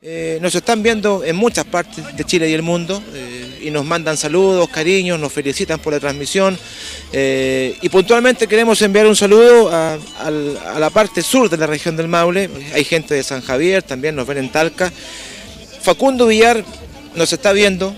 Eh, nos están viendo en muchas partes de Chile y el mundo eh, y nos mandan saludos, cariños, nos felicitan por la transmisión eh, y puntualmente queremos enviar un saludo a, la parte sur de la región del Maule, hay gente de San Javier, también nos ven en Talca. Facundo Villar nos está viendo,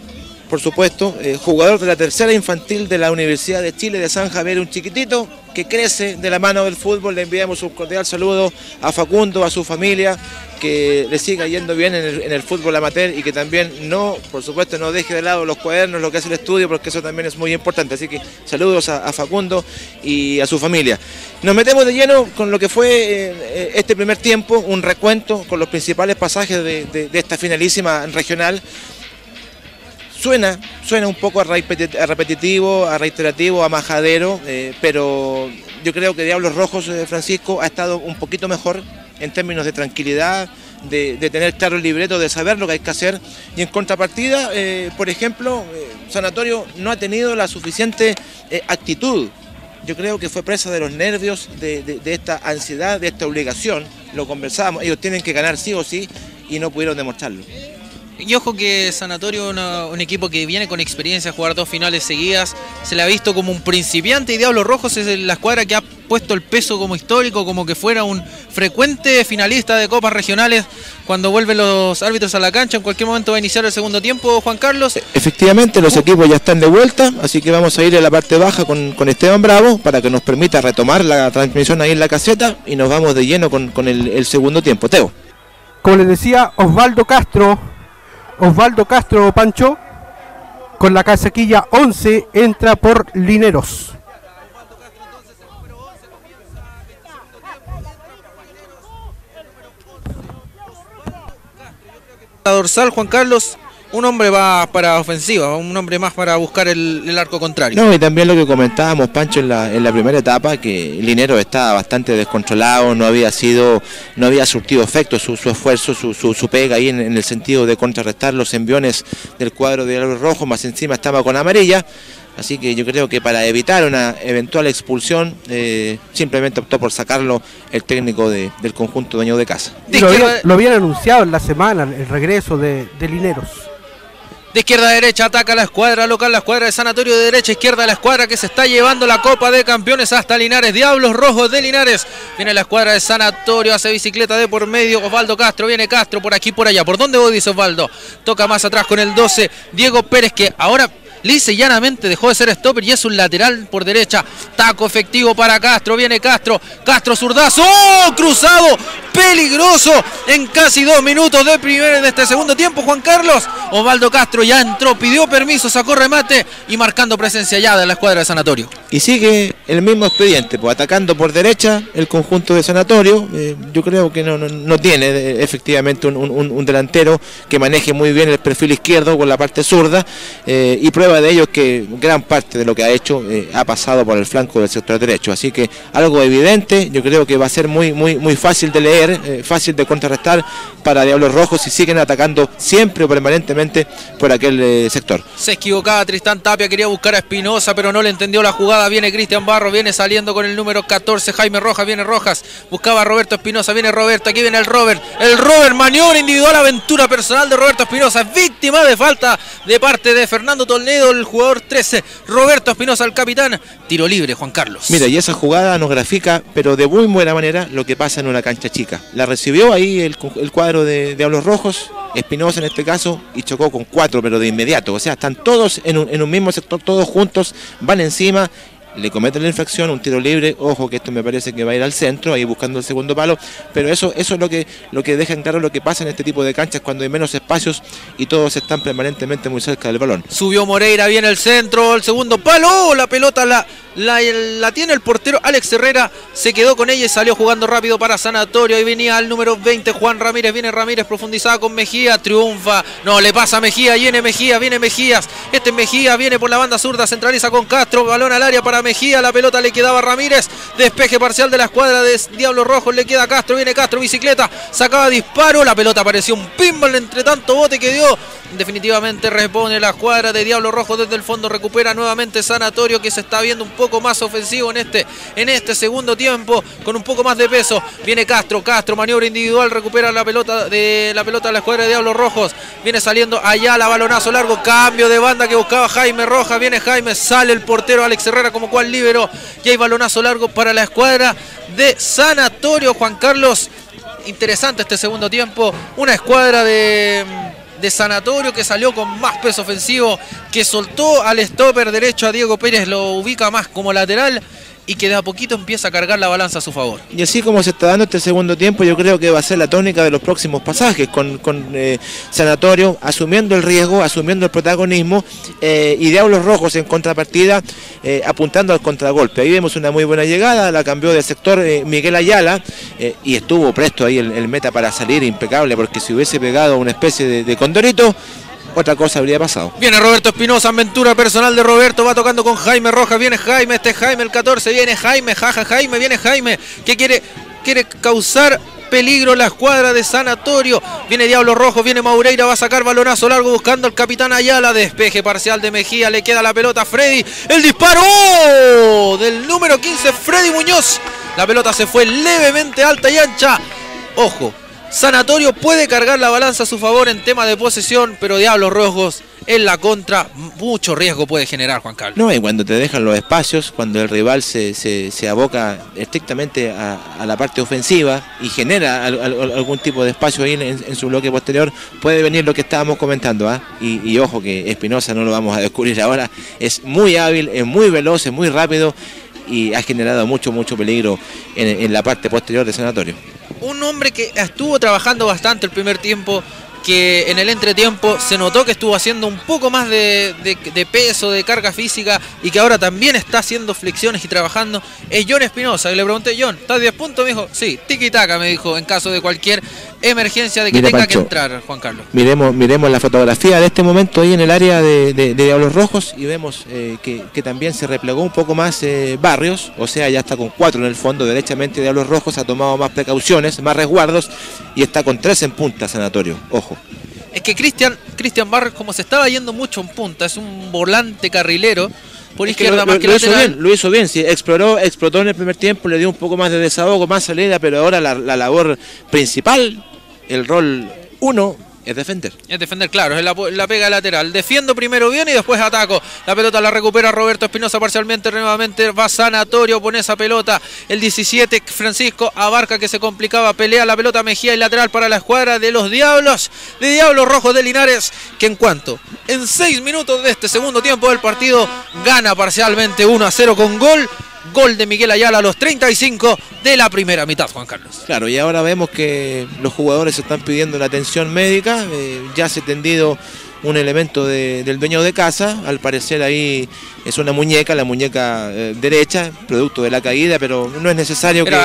por supuesto, jugador de la tercera infantil de la Universidad de Chile de San Javier, un chiquitito que crece de la mano del fútbol. Le enviamos un cordial saludo a Facundo, a su familia, que le siga yendo bien en el, fútbol amateur y que también no, por supuesto, no deje de lado los cuadernos, lo que hace el estudio, porque eso también es muy importante. Así que saludos a, Facundo y a su familia. Nos metemos de lleno con lo que fue eh, este primer tiempo, un recuento con los principales pasajes de esta finalísima regional. Suena, suena un poco a repetitivo, a reiterativo, a majadero, eh, pero yo creo que Diablos Rojos, eh, Francisco, ha estado un poquito mejor en términos de tranquilidad, de, tener claro el libreto, de saber lo que hay que hacer. Y en contrapartida, eh, por ejemplo, Sanatorio no ha tenido la suficiente actitud. Yo creo que fue presa de los nervios, de, de esta ansiedad, de esta obligación. Lo conversábamos, ellos tienen que ganar sí o sí y no pudieron demostrarlo. Y ojo que Sanatorio, un equipo que viene con experiencia a jugar dos finales seguidas, se le ha visto como un principiante y Diablos Rojos es la escuadra que ha puesto el peso como histórico, como que fuera un frecuente finalista de copas regionales cuando vuelven los árbitros a la cancha. En cualquier momento va a iniciar el segundo tiempo, Juan Carlos. Efectivamente, los equipos ya están de vuelta, así que vamos a ir a la parte baja con, Esteban Bravo para que nos permita retomar la transmisión ahí en la caseta y nos vamos de lleno con, el, el segundo tiempo. Teo. Como les decía, Osvaldo Castro Osvaldo Castro Pancho con la casaquilla 11 entra por Lineros. La dorsal Juan Carlos un hombre va para ofensiva, un hombre más para buscar el, arco contrario. No, y también lo que comentábamos, Pancho, en la, en la primera etapa, que Linero estaba bastante descontrolado, no había sido, no había surtido efecto su, esfuerzo, su, su, pega ahí en, el sentido de contrarrestar los enviones del cuadro de rojo, más encima estaba con amarilla. Así que yo creo que para evitar una eventual expulsión, eh, simplemente optó por sacarlo el técnico del conjunto dueño de casa. Lo, habían anunciado en la semana, el regreso de, de Lineros. De izquierda a derecha ataca la escuadra local, la escuadra de Sanatorio de derecha, izquierda la escuadra que se está llevando la Copa de Campeones hasta Linares. Diablos Rojos de Linares. Viene la escuadra de Sanatorio, hace bicicleta de por medio. Osvaldo Castro, viene Castro por aquí, por allá. ¿Por dónde vos dice Osvaldo? Toca más atrás con el 12, Diego Pérez que ahora Lice llanamente dejó de ser stopper y es un lateral por derecha. Taco efectivo para Castro. Viene Castro. Castro zurdazo. ¡Oh! Cruzado. Peligroso. En casi dos minutos de primer de este segundo tiempo. Juan Carlos. Osvaldo Castro ya entró. Pidió permiso. Sacó remate. Y marcando presencia ya de la escuadra de Sanatorio. Y sigue el mismo expediente. Pues atacando por derecha el conjunto de Sanatorio. Eh, yo creo que no, tiene eh, efectivamente un, delantero que maneje muy bien el perfil izquierdo con la parte zurda. Eh, y prueba de ello que gran parte de lo que ha hecho eh, ha pasado por el flanco del sector derecho. Así que algo evidente, yo creo que va a ser muy, muy, muy fácil de leer, eh, fácil de contrarrestar para Diablos Rojos si siguen atacando siempre o permanentemente por aquel eh, sector. Se equivocaba Tristán Tapia, quería buscar a Espinosa, pero no le entendió la jugada. Viene Cristian Barro, viene saliendo con el número 14, Jaime Rojas, viene Rojas, buscaba a Roberto Espinosa, viene Roberto, aquí viene el Robert, el Robert, maniobra individual, aventura personal de Roberto Espinosa, víctima de falta de parte de Fernando El jugador 13, Roberto Espinosa, el capitán. Tiro libre, Juan Carlos. Mira, y esa jugada nos grafica, pero de muy buena manera, lo que pasa en una cancha chica. La recibió ahí el, cuadro de Diablos Rojos, Espinosa en este caso, y chocó con cuatro, pero de inmediato. O sea, están todos en un, en un mismo sector, todos juntos, van encima le cometen la infracción, un tiro libre, ojo que esto me parece que va a ir al centro, ahí buscando el segundo palo, pero eso, eso es lo que, lo que deja en claro lo que pasa en este tipo de canchas cuando hay menos espacios y todos están permanentemente muy cerca del balón. Subió Moreira, viene el centro, el segundo palo, la pelota la la, tiene el portero Alex Herrera, se quedó con ella y salió jugando rápido para Sanatorio. Ahí venía al número 20 Juan Ramírez, viene Ramírez profundizada con Mejía, triunfa. No, le pasa a Mejía, viene Mejía, viene Mejías. Este Mejía viene por la banda zurda, centraliza con Castro, balón al área para Mejía, la pelota le quedaba a Ramírez. Despeje parcial de la escuadra de Diablo Rojo, le queda a Castro, viene Castro, bicicleta, sacaba disparo, la pelota apareció un pinball entre tanto bote que dio. Definitivamente repone la escuadra de Diablo Rojo desde el fondo, recupera nuevamente Sanatorio que se está viendo un poco más ofensivo en este, en este segundo tiempo, con un poco más de peso. Viene Castro, Castro, maniobra individual, recupera la pelota de la pelota de la escuadra de Diablos Rojos. Viene saliendo allá la balonazo largo, cambio de banda que buscaba Jaime Roja. Viene Jaime, sale el portero Alex Herrera como cual libero. Y hay balonazo largo para la escuadra de Sanatorio. Juan Carlos, interesante este segundo tiempo. Una escuadra de de Sanatorio que salió con más peso ofensivo, que soltó al stopper derecho a Diego Pérez, lo ubica más como lateral y que de a poquito empieza a cargar la balanza a su favor. Y así como se está dando este segundo tiempo, yo creo que va a ser la tónica de los próximos pasajes, con, eh, Sanatorio asumiendo el riesgo, asumiendo el protagonismo eh, y Diablos Rojos en contrapartida eh, apuntando al contragolpe. Ahí vemos una muy buena llegada, la cambió de sector Miguel Ayala y estuvo presto ahí el, meta para salir impecable, porque si hubiese pegado una especie de condorito, otra cosa habría pasado. Viene Roberto Espinosa, aventura personal de Roberto, va tocando con Jaime Rojas, viene Jaime, este Jaime el 14, viene Jaime, jaja Jaime, viene Jaime, que quiere, quiere causar peligro la escuadra de Sanatorio. Viene Diablo Rojo, viene Maureira, va a sacar balonazo largo buscando al capitán Ayala. Despeje parcial de Mejía, le queda la pelota a Freddy. El disparo del número 15, Freddy Muñoz. La pelota se fue levemente alta y ancha. Ojo, Sanatorio puede cargar la balanza a su favor en tema de posesión, pero Diablos Rojos en la contra, mucho riesgo puede generar Juan Carlos. No, y cuando te dejan los espacios, cuando el rival se, se, aboca estrictamente a, la parte ofensiva y genera algún tipo de espacio ahí en, su bloque posterior, puede venir lo que estábamos comentando. ¿ah? Y, ojo que Espinosa no lo vamos a descubrir ahora, es muy hábil, es muy veloz, es muy rápido y ha generado mucho, mucho peligro en la parte posterior del sanatorio un hombre que estuvo trabajando bastante el primer tiempo, que en el entretiempo se notó que estuvo haciendo un poco más de, peso, de carga física y que ahora también está haciendo flexiones y trabajando, es John Espinosa. Y le pregunté, John, ¿estás 10 puntos? Me dijo, sí, tiki-taka, me dijo, en caso de cualquier emergencia de que tenga que entrar, Juan Carlos. Miremos, miremos la fotografía de este momento ahí en el área de, Diablos Rojos y vemos eh, que, también se replegó un poco más eh, Barrios, o sea, ya está con cuatro en el fondo, derechamente Diablos Rojos ha tomado más precauciones, más resguardos y está con tres en punta, Sanatorio, ojo. Es que Cristian Cristian Barrios, como se estaba yendo mucho en punta, es un volante carrilero, por izquierda más que lo hizo bien, lo hizo bien, sí, exploró, explotó en el primer tiempo, le dio un poco más de desahogo, más salida, pero ahora la, la labor principal el rol 1 es defender. Es defender, claro, es la, pega lateral. Defiendo primero bien y después ataco. La pelota la recupera Roberto Espinosa parcialmente, nuevamente va Sanatorio, pone esa pelota. El 17, Francisco Abarca que se complicaba, pelea la pelota Mejía y lateral para la escuadra de los Diablos, de Diablos Rojos de Linares, que en cuanto en 6 minutos de este segundo tiempo del partido gana parcialmente 1 a 0 con gol Gol de Miguel Ayala a los 35 de la primera mitad, Juan Carlos. Claro, y ahora vemos que los jugadores están pidiendo la atención médica. Eh, ya se ha tendido un elemento del dueño de casa. Al parecer ahí es una muñeca, la muñeca eh, derecha, producto de la caída, pero no es necesario que,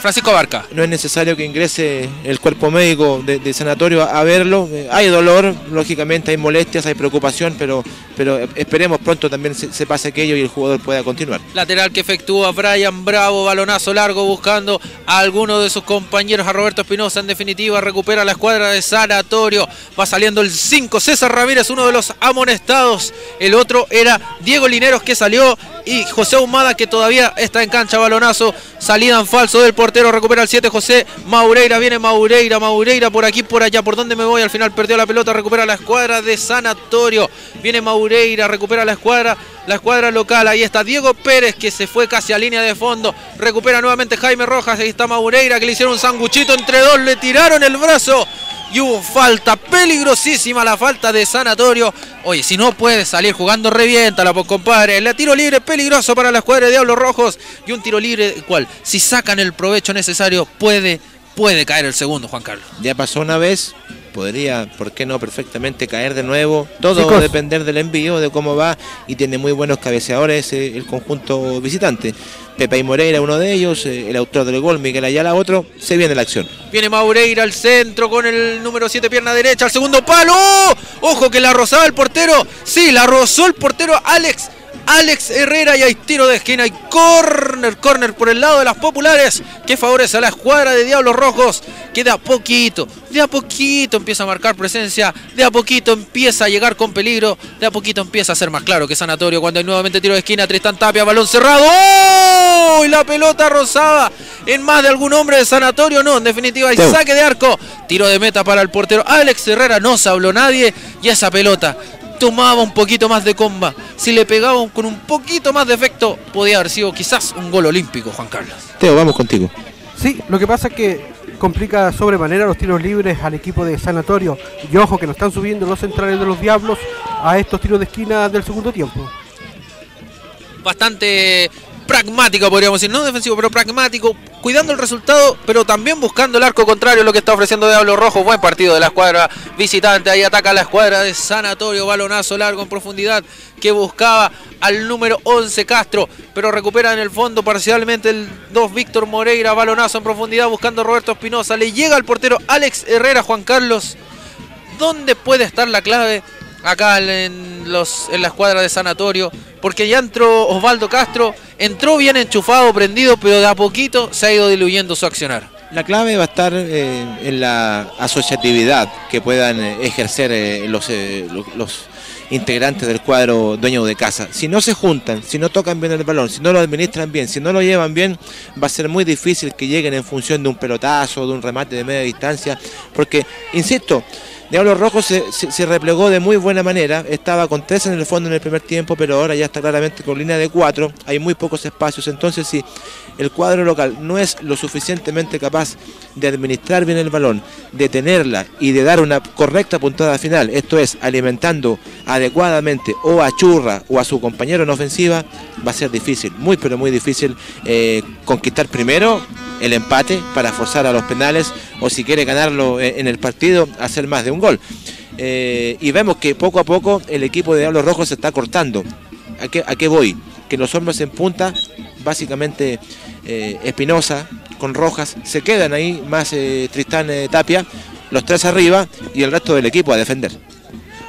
Francisco Barca. No es necesario que ingrese el cuerpo médico de, sanatorio a, verlo. Eh, hay dolor, lógicamente hay molestias, hay preocupación, pero, pero esperemos pronto también se, pase aquello y el jugador pueda continuar. Lateral que efectúa Brian Bravo, balonazo largo buscando a alguno de sus compañeros, a Roberto Espinosa en definitiva, recupera la escuadra de sanatorio, va saliendo el 5, César Ramírez, uno de los amonestados, el otro era Diego Lineros que salió y José Humada que todavía está en cancha, balonazo, salida en falso del portero, recupera el 7 José Maureira, viene Maureira, Maureira por aquí, por allá, por donde me voy, al final perdió la pelota, recupera la escuadra de Sanatorio, viene Maureira, recupera la escuadra, la escuadra local, ahí está Diego Pérez que se fue casi a línea de fondo, recupera nuevamente Jaime Rojas, ahí está Maureira que le hicieron un sanguchito entre dos, le tiraron el brazo y hubo falta peligrosísima la falta de Sanatorio. Oye, si no puede salir jugando, revienta pues compadre. El tiro libre peligroso para la escuadra de Diablos Rojos y un tiro libre cual, si sacan el provecho necesario, puede, puede caer el segundo, Juan Carlos. Ya pasó una vez, podría, ¿por qué no?, perfectamente caer de nuevo. Todo va a depender del envío, de cómo va, y tiene muy buenos cabeceadores eh, el conjunto visitante. Pepe y Moreira, uno de ellos, eh, el autor del gol, Miguel Ayala, otro, se viene la acción. Viene Maureira al centro con el número 7, pierna derecha, al segundo palo. Ojo que la rozaba el portero. Sí, la rozó el portero Alex Alex Herrera y hay tiro de esquina y corner, corner por el lado de las populares que favorece a la escuadra de Diablos Rojos. Que de a poquito, de a poquito empieza a marcar presencia, de a poquito empieza a llegar con peligro, de a poquito empieza a ser más claro que Sanatorio cuando hay nuevamente tiro de esquina, Tristan Tapia, balón cerrado, ¡Oh! y la pelota rosada en más de algún hombre de Sanatorio, no, en definitiva hay saque de arco, tiro de meta para el portero Alex Herrera, no se habló nadie y esa pelota tomaba un poquito más de comba, si le pegaba con un poquito más de efecto, podía haber sido quizás un gol olímpico, Juan Carlos. Teo, vamos contigo. Sí, lo que pasa es que complica sobremanera los tiros libres al equipo de Sanatorio. Y ojo que no están subiendo los centrales de los Diablos a estos tiros de esquina del segundo tiempo. Bastante pragmático, podríamos decir, no defensivo, pero pragmático, cuidando el resultado, pero también buscando el arco contrario, lo que está ofreciendo Diablo Rojo. Buen partido de la escuadra visitante, ahí ataca la escuadra de Sanatorio, balonazo largo en profundidad que buscaba al número 11 Castro, pero recupera en el fondo parcialmente el 2 Víctor Moreira, balonazo en profundidad buscando Roberto Espinosa, le llega al portero Alex Herrera Juan Carlos. ¿Dónde puede estar la clave acá en, la escuadra de Sanatorio? porque ya entró Osvaldo Castro, entró bien enchufado, prendido, pero de a poquito se ha ido diluyendo su accionar. La clave va a estar eh, en la asociatividad que puedan eh, ejercer eh, los, los, integrantes del cuadro dueño de casa. Si no se juntan, si no tocan bien el balón, si no lo administran bien, si no lo llevan bien, va a ser muy difícil que lleguen en función de un pelotazo, de un remate de media distancia, porque, insisto, Diablo Rojo se, replegó de muy buena manera, estaba con tres en el fondo en el primer tiempo, pero ahora ya está claramente con línea de cuatro, hay muy pocos espacios, entonces si el cuadro local no es lo suficientemente capaz de administrar bien el balón, de tenerla y de dar una correcta puntada final, esto es, alimentando adecuadamente o a Churra o a su compañero en ofensiva, va a ser difícil, muy pero muy difícil eh, conquistar primero el empate para forzar a los penales o si quiere ganarlo en el partido, hacer más de un gol. Eh, y vemos que poco a poco el equipo de Diablos Rojos se está cortando. ¿A qué, a qué voy? Que los hombres en punta, básicamente eh, Espinosa con Rojas, se quedan ahí, más eh, Tristán Tapia, los tres arriba y el resto del equipo a defender.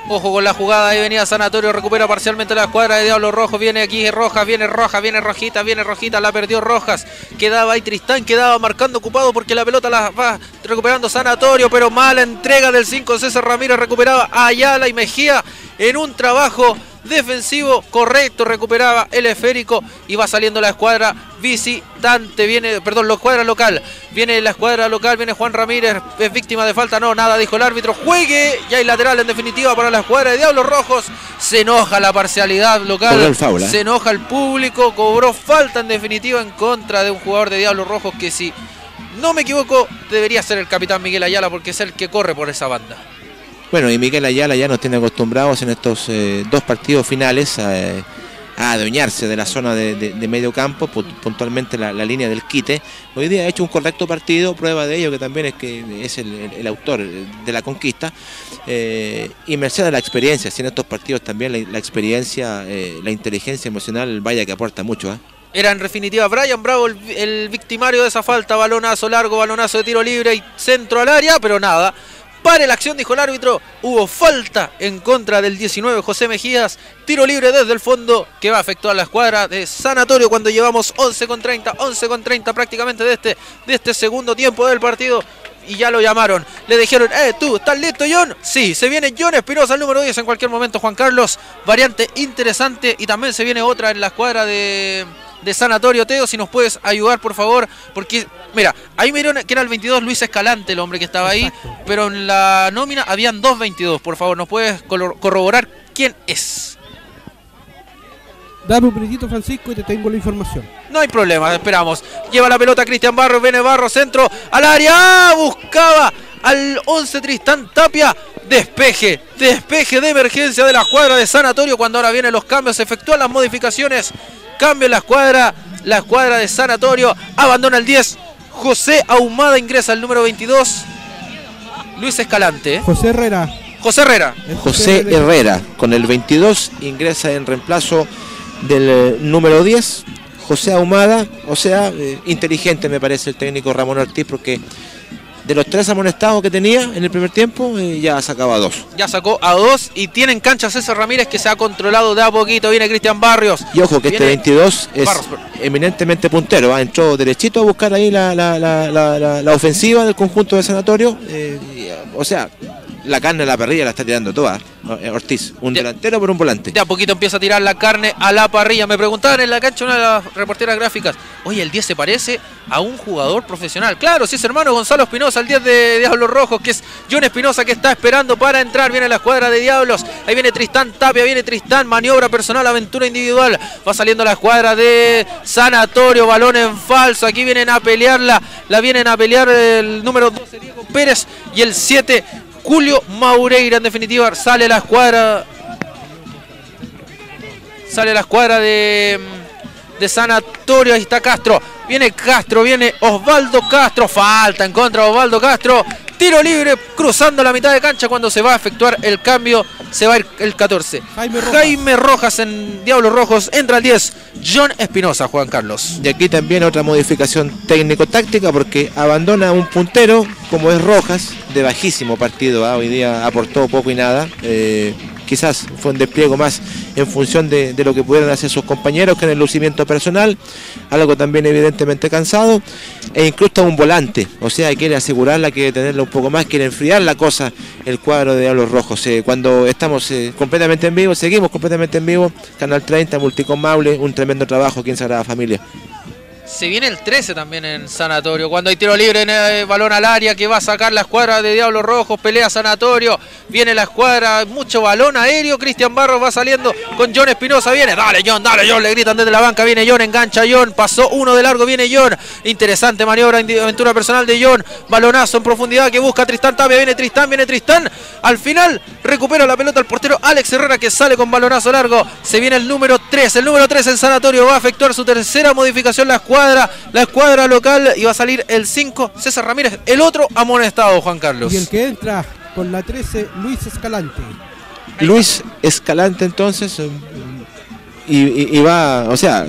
Ojo con la jugada, ahí venía Sanatorio, recupera parcialmente la escuadra de Diablo Rojo, viene aquí Rojas, viene Rojas, viene Rojita, viene Rojita, la perdió Rojas, quedaba ahí Tristán, quedaba marcando ocupado porque la pelota la va recuperando Sanatorio, pero mala entrega del 5 César Ramírez, recuperaba Ayala y Mejía en un trabajo defensivo correcto, recuperaba el esférico y va saliendo la escuadra visitante, viene, perdón, la escuadra local, viene la escuadra local, viene Juan Ramírez, es víctima de falta, no, nada, dijo el árbitro, juegue, ya hay lateral en definitiva para la escuadra de Diablos Rojos, se enoja la parcialidad local, ¿eh? se enoja el público, cobró falta en definitiva en contra de un jugador de Diablos Rojos que si no me equivoco debería ser el capitán Miguel Ayala porque es el que corre por esa banda. Bueno, y Miguel Ayala ya nos tiene acostumbrados en estos eh, dos partidos finales a, adueñarse de la zona de, medio campo, puntualmente la, línea del quite. Hoy día ha hecho un correcto partido, prueba de ello que también es que es el, autor de la conquista. Eh, y merced a la experiencia, si en estos partidos también la, experiencia, eh, la inteligencia emocional, vaya que aporta mucho. Era en definitiva Brian Bravo el, victimario de esa falta, balonazo largo, balonazo de tiro libre y centro al área, pero nada. Pare la acción, dijo el árbitro. Hubo falta en contra del 19 José Mejías. Tiro libre desde el fondo que va a efectuar la escuadra de Sanatorio cuando llevamos 11 con 30, 11 con 30 prácticamente de este, de este segundo tiempo del partido. Y ya lo llamaron. Le dijeron, eh, tú, ¿estás listo, John? Sí, se viene John Espinosa, el número 10 en cualquier momento, Juan Carlos. Variante interesante. Y también se viene otra en la escuadra de de Sanatorio Teo, si nos puedes ayudar por favor, porque mira, ahí me que era el 22 Luis Escalante el hombre que estaba ahí, pero en la nómina habían dos 22, por favor, ¿nos puedes corroborar quién es? Dame un minutito Francisco y te tengo la información. No hay problema, esperamos. Lleva la pelota Cristian Barro, viene Barro, centro al área, buscaba al 11 Tristán Tapia. Despeje, despeje de emergencia de la cuadra de Sanatorio cuando ahora vienen los cambios, se efectúan las modificaciones Cambio en la escuadra. La escuadra de Sanatorio abandona el 10. José Ahumada ingresa al número 22. Luis Escalante. José Herrera. José Herrera. José Herrera con el 22 ingresa en reemplazo del eh, número 10. José Ahumada, o sea, eh, inteligente me parece el técnico Ramón Ortiz porque de los tres amonestados que tenía en el primer tiempo, eh, ya sacaba a dos. Ya sacó a dos y tiene en cancha César Ramírez que se ha controlado de a poquito. Viene Cristian Barrios. Y ojo que este Viene 22 es Barros, eminentemente puntero, ¿ah? entró derechito a buscar ahí la, la- la- la- ofensiva del conjunto de Sanatorio. eh, o sea, la carne a la parrilla la está tirando toda. Eh, Ortiz, un De- delantero por un volante. De a poquito empieza a tirar la carne a la parrilla. Me preguntaban en la cancha una de las reporteras gráficas, oye, el 10 se parece a un jugador profesional. Claro, sí es hermano Gonzalo Espinosa, el 10 de Diablos Rojos, que es John Espinosa que está esperando para entrar. Viene la escuadra de Diablos. Ahí viene Tristán Tapia, viene Tristán, maniobra personal, aventura individual. Va saliendo la escuadra de Sanatorio, balón en falso. Aquí vienen a pelearla, la vienen a pelear el número 12 Diego Pérez y el 7 Julio Maureira. En definitiva, sale la escuadra Sale la escuadra de, de Sanatorio. Ahí está Castro. Viene Castro, viene Osvaldo Castro. Falta en contra de Osvaldo Castro. Tiro libre cruzando la mitad de cancha cuando se va a efectuar el cambio. Se va a ir el 14. Jaime Rojas. Jaime Rojas en Diablos Rojos. Entra el 10. John Espinosa, Juan Carlos. Y aquí también otra modificación técnico-táctica porque abandona un puntero como es Rojas, de bajísimo partido. ¿ah? Hoy día aportó poco y nada. Eh, quizás fue un despliego más en función de, lo que pudieran hacer sus compañeros que en el lucimiento personal. Algo también evidentemente cansado. E incluso un volante. O sea, quiere asegurarla, quiere tenerla un poco más, quiere enfriar la cosa el cuadro de Diablos Rojos. Eh, cuando estamos eh, completamente en vivo, seguimos completamente en vivo. Canal 30, Multicom Maule, un tremendo trabajo aquí en Sagrada Familia. Se viene el 13 también en Sanatorio. Cuando hay tiro libre en el balón al área que va a sacar la escuadra de Diablos Rojos. Pelea Sanatorio. Viene la escuadra. Mucho balón aéreo. Cristian Barros va saliendo con John Espinosa. Viene. Dale John, dale John. Le gritan desde la banca. Viene John. Engancha John. Pasó uno de largo. Viene John. Interesante maniobra. Aventura personal de John. Balonazo en profundidad que busca Tristán Tapia. Viene Tristán. Viene Tristán. Al final recupera la pelota el portero Alex Herrera que sale con balonazo largo. Se viene el número 3. El número 3 en Sanatorio va a efectuar su tercera modificación la escuadra. La escuadra local y va a salir el 5 César Ramírez. El otro amonestado Juan Carlos. Y el que entra con la 13, Luis Escalante. Luis Escalante entonces eh, y, y- y va, o sea,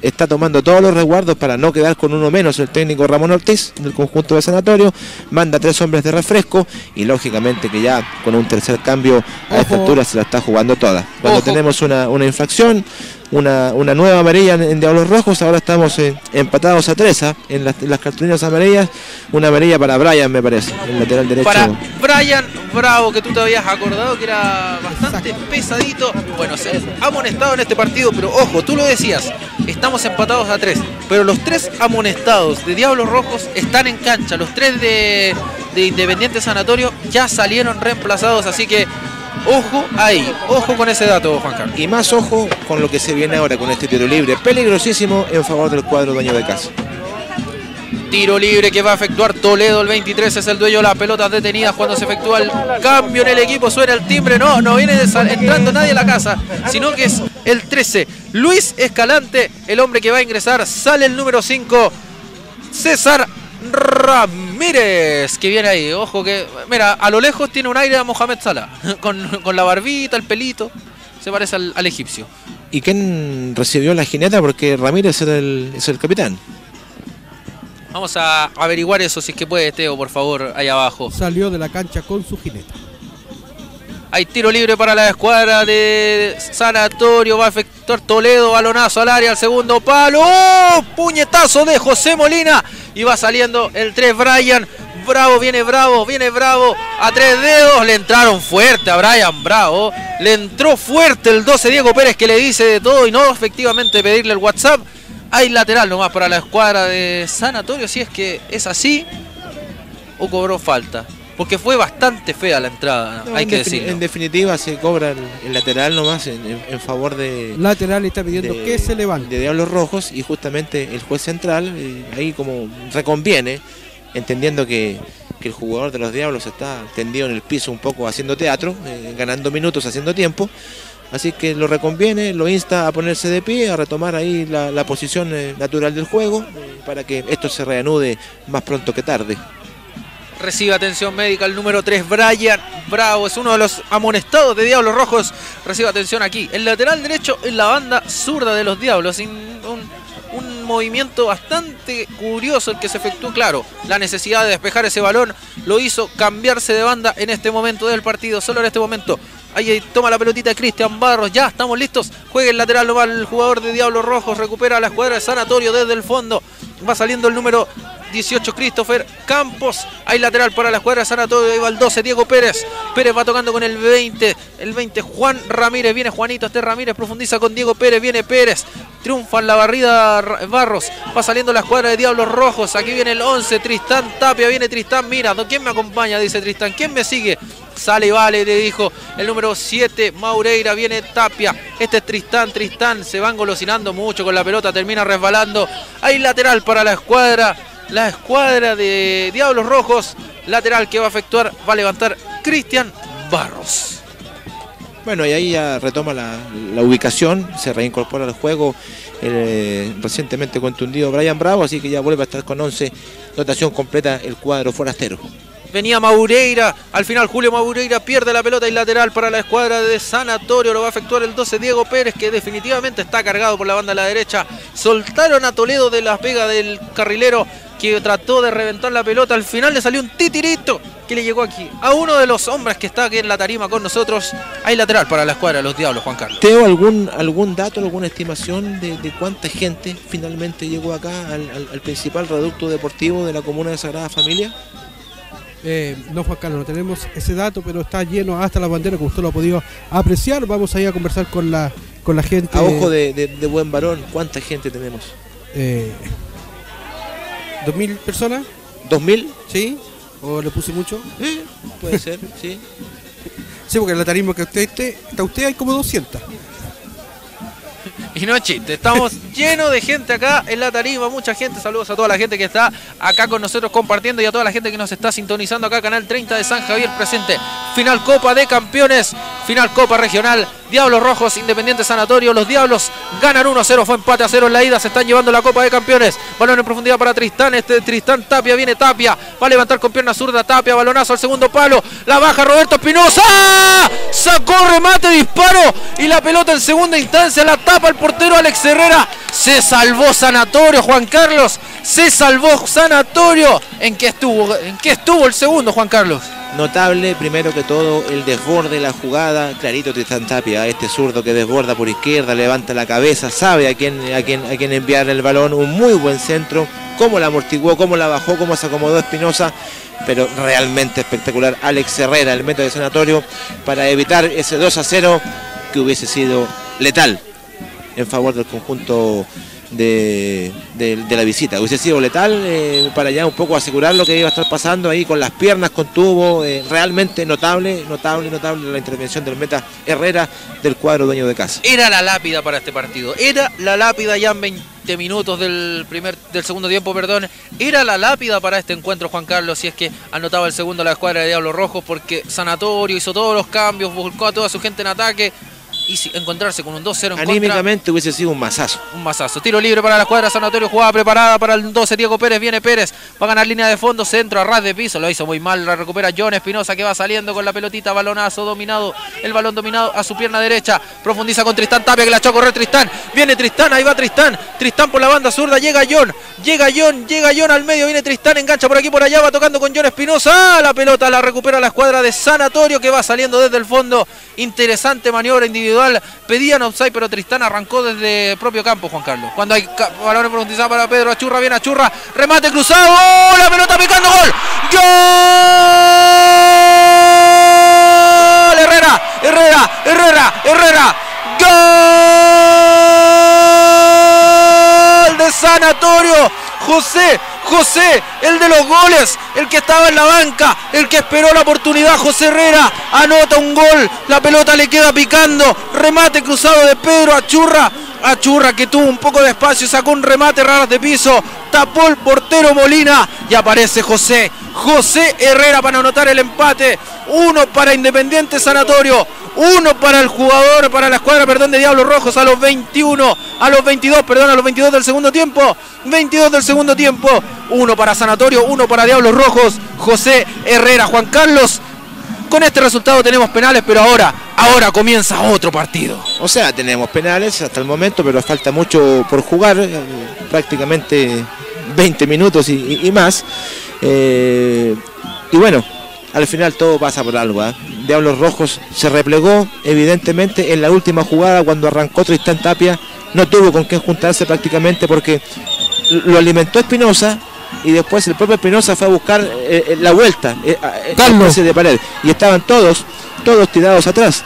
está tomando todos los resguardos para no quedar con uno menos el técnico Ramón Ortiz del conjunto de sanatorio, manda tres hombres de refresco y lógicamente que ya con un tercer cambio a esta altura se la está jugando toda. Cuando Ojo. tenemos una, una infracción, una, una nueva amarilla en, en Diablos Rojos, ahora estamos eh, empatados a tres ¿ah? en, las, en las cartulinas amarillas, una amarilla para Brian me parece, el lateral derecho. Para Brian Bravo, que tú te habías acordado que era bastante pesadito. Bueno, se ha amonestado en este partido, pero ojo, tú lo decías, estamos empatados a tres. Pero los tres amonestados de Diablos Rojos están en cancha. Los tres de, de Independiente Sanatorio ya salieron reemplazados, así que ojo ahí, ojo con ese dato, Juan Carlos. Y más ojo con lo que se viene ahora con este tiro libre, peligrosísimo en favor del cuadro dueño de casa. Tiro libre que va a efectuar Toledo. El 23 es el dueño las pelotas detenidas cuando se efectúa el cambio en el equipo. Suena el timbre. No, no viene entrando nadie a la casa, sino que es el 13. Luis Escalante, el hombre que va a ingresar. Sale el número 5. César Ramírez, que viene ahí. Ojo que, mira, a lo lejos tiene un aire a Mohamed Salah. Con, con la barbita, el pelito. Se parece al, al egipcio. ¿Y quién recibió la jineta? Porque Ramírez era el, es el capitán. Vamos a averiguar eso si es que puede, Teo, por favor, ahí abajo. Salió de la cancha con su jineta. Hay tiro libre para la escuadra de Sanatorio. Va a efectuar Toledo. Balonazo al área. Al segundo palo. ¡Oh! Puñetazo de José Molina. Y va saliendo el 3 Brian. Bravo, viene Bravo, viene Bravo. A tres dedos. Le entraron fuerte a Brian Bravo. Le entró fuerte el 12 Diego Pérez que le dice de todo y no efectivamente pedirle el WhatsApp. Hay lateral nomás para la escuadra de Sanatorio. Si es que es así o cobró falta. Porque fue bastante fea la entrada, No, hay en que decirlo. En definitiva se cobra el, el lateral nomás en, en- en favor de, Lateral está pidiendo de- que se levante. de Diablos Rojos y justamente el juez central eh, ahí como reconviene, entendiendo que, que el jugador de los Diablos está tendido en el piso un poco haciendo teatro, eh, ganando minutos, haciendo tiempo. Así que lo reconviene, lo insta a ponerse de pie, a retomar ahí la, la posición eh, natural del juego, eh, para que esto se reanude más pronto que tarde. Recibe atención médica el número 3, Brian Bravo. Es uno de los amonestados de Diablos Rojos. Recibe atención aquí. El lateral derecho en la banda zurda de los Diablos. Un, un movimiento bastante curioso el que se efectuó, claro, la necesidad de despejar ese balón lo hizo cambiarse de banda en este momento del partido, solo en este momento. Ahí toma la pelotita Cristian Barros, ya estamos listos. Juega el lateral nomás el jugador de Diablos Rojos, recupera la escuadra de Sanatorio desde el fondo. Va saliendo el número 18 Christopher Campos. Hay lateral para la escuadra Sanatorio. Ahí va el 12 Diego Pérez. Pérez va tocando con el 20. El 20 Juan Ramírez. Viene Juanito. Este Ramírez profundiza con Diego Pérez. Viene Pérez. Triunfa en la barrida Barros. Va saliendo la escuadra de Diablos Rojos. Aquí viene el 11 Tristán Tapia. Viene Tristán. Mira, ¿quién me acompaña? Dice Tristán. ¿Quién me sigue? Sale vale, le dijo el número 7, Maureira, viene Tapia. Este es Tristán, Tristán, se van golosinando mucho con la pelota, termina resbalando. Hay lateral para la escuadra la escuadra de Diablos Rojos. Lateral que va a efectuar, va a levantar Cristian Barros. Bueno, y ahí ya retoma la, ubicación, se reincorpora al juego el eh, recientemente contundido Brian Bravo, así que ya vuelve a estar con 11, dotación completa el cuadro forastero. Venía Maureira, al final Julio Maureira pierde la pelota y lateral para la escuadra de Sanatorio, lo va a efectuar el 12 Diego Pérez que definitivamente está cargado por la banda a la derecha. Soltaron a Toledo de las Vegas del carrilero que trató de reventar la pelota. Al final le salió un titirito que le llegó aquí a uno de los hombres que está aquí en la tarima con nosotros. Hay lateral para la escuadra de los Diablos, Juan Carlos. ¿Teo algún, algún dato, alguna estimación de, cuánta gente finalmente llegó acá al, principal reducto deportivo de la comuna de Sagrada Familia? Eh, no, Juan Carlos, no tenemos ese dato, pero está lleno hasta la bandera, como usted lo ha podido apreciar. Vamos a ir a conversar con la, con la gente. A ojo de, buen varón, ¿cuánta gente tenemos? Eh, ¿2.000 personas? ¿2.000? ¿Sí? ¿O le puse mucho? Eh, puede ser, sí. Sí, porque en el tarismo que usted está usted hay como 200. Y no es chiste, estamos llenos de gente acá en la tarima, mucha gente, saludos a toda la gente que está acá con nosotros compartiendo y a toda la gente que nos está sintonizando acá, Canal 30 de San Javier presente. Final Copa de Campeones, final Copa Regional, Diablos Rojos, Independiente Sanatorio, los Diablos ganan 1-0, fue empate a 0 en la ida, se están llevando la Copa de Campeones. Balón en profundidad para Tristán, este Tristán Tapia, viene Tapia, va a levantar con pierna zurda Tapia, balonazo al segundo palo, la baja Roberto Espinosa, sacó remate, disparo y la pelota en segunda instancia la tapa el portero Alex Herrera. Se salvó Sanatorio, Juan Carlos, se salvó Sanatorio. ¿En qué estuvo, en qué estuvo el segundo, Juan Carlos? Notable, primero que todo, el desborde, la jugada. Clarito Tristán Tapia, este zurdo que desborda por izquierda, levanta la cabeza, sabe a quién, a quién, a quién enviar el balón. Un muy buen centro. Cómo la amortiguó, cómo la bajó, cómo se acomodó Espinosa. Pero realmente espectacular. Alex Herrera, el método de sanatorio, para evitar ese 2 a 0 que hubiese sido letal en favor del conjunto de, la visita. Hubiese sido letal eh, para ya un poco asegurar lo que iba a estar pasando ahí con las piernas, con tubo, eh, realmente notable, notable, notable la intervención del meta Herrera del cuadro dueño de casa. Era la lápida para este partido, era la lápida ya en 20 minutos del primer del segundo tiempo, perdón, era la lápida para este encuentro Juan Carlos, si es que anotaba el segundo la escuadra de Diablos Rojos porque Sanatorio hizo todos los cambios, buscó a toda su gente en ataque y encontrarse con un 2-0 en Anímicamente hubiese sido un masazo. Un masazo. Tiro libre para la escuadra Sanatorio, jugada preparada para el 12 Diego Pérez, viene Pérez, va a ganar línea de fondo, centro a ras de piso, lo hizo muy mal, la recupera John Espinosa que va saliendo con la pelotita, balonazo dominado, el balón dominado a su pierna derecha, profundiza con Tristán Tapia que la echó a correr Tristán, viene Tristán, ahí va Tristán, Tristán por la banda zurda, llega John, llega John, llega John al medio, viene Tristán, engancha por aquí por allá, va tocando con John Espinosa, ¡Ah! la pelota la recupera la escuadra de Sanatorio que va saliendo desde el fondo, interesante maniobra individual, pedía offside, pero Tristán arrancó desde el propio campo, Juan Carlos. Cuando hay balón profundizado para Pedro Achurra, viene Achurra, remate cruzado, ¡Oh! la pelota picando, gol. ¡Gol! Herrera, Herrera, Herrera, Herrera. ¡Gol! De Sanatorio. José, José, el de los goles, el que estaba en la banca, el que esperó la oportunidad, José Herrera, anota un gol, la pelota le queda picando, remate cruzado de Pedro Achurra, Achurra que tuvo un poco de espacio, sacó un remate raras de piso, tapó el portero Molina y aparece José, José Herrera para anotar el empate, uno para Independiente Sanatorio, uno para el jugador, para la escuadra, perdón, de Diablos Rojos a los 21, a los 22, perdón, a los 22 del segundo tiempo, 22 del segundo tiempo, uno para Sanatorio, uno para Diablos Rojos, José Herrera, Juan Carlos. Con este resultado tenemos penales, pero ahora Ahora comienza otro partido. O sea, tenemos penales hasta el momento, pero falta mucho por jugar, eh, prácticamente 20 minutos y, más. Eh, y bueno, al final todo pasa por algo. ¿eh? Diablos Rojos se replegó, evidentemente, en la última jugada cuando arrancó Tristán Tapia. No tuvo con quién juntarse prácticamente porque lo alimentó Espinosa y después el propio Espinosa fue a buscar eh, eh, la vuelta eh, eh, Carlos. de pared y estaban todos, todos tirados atrás.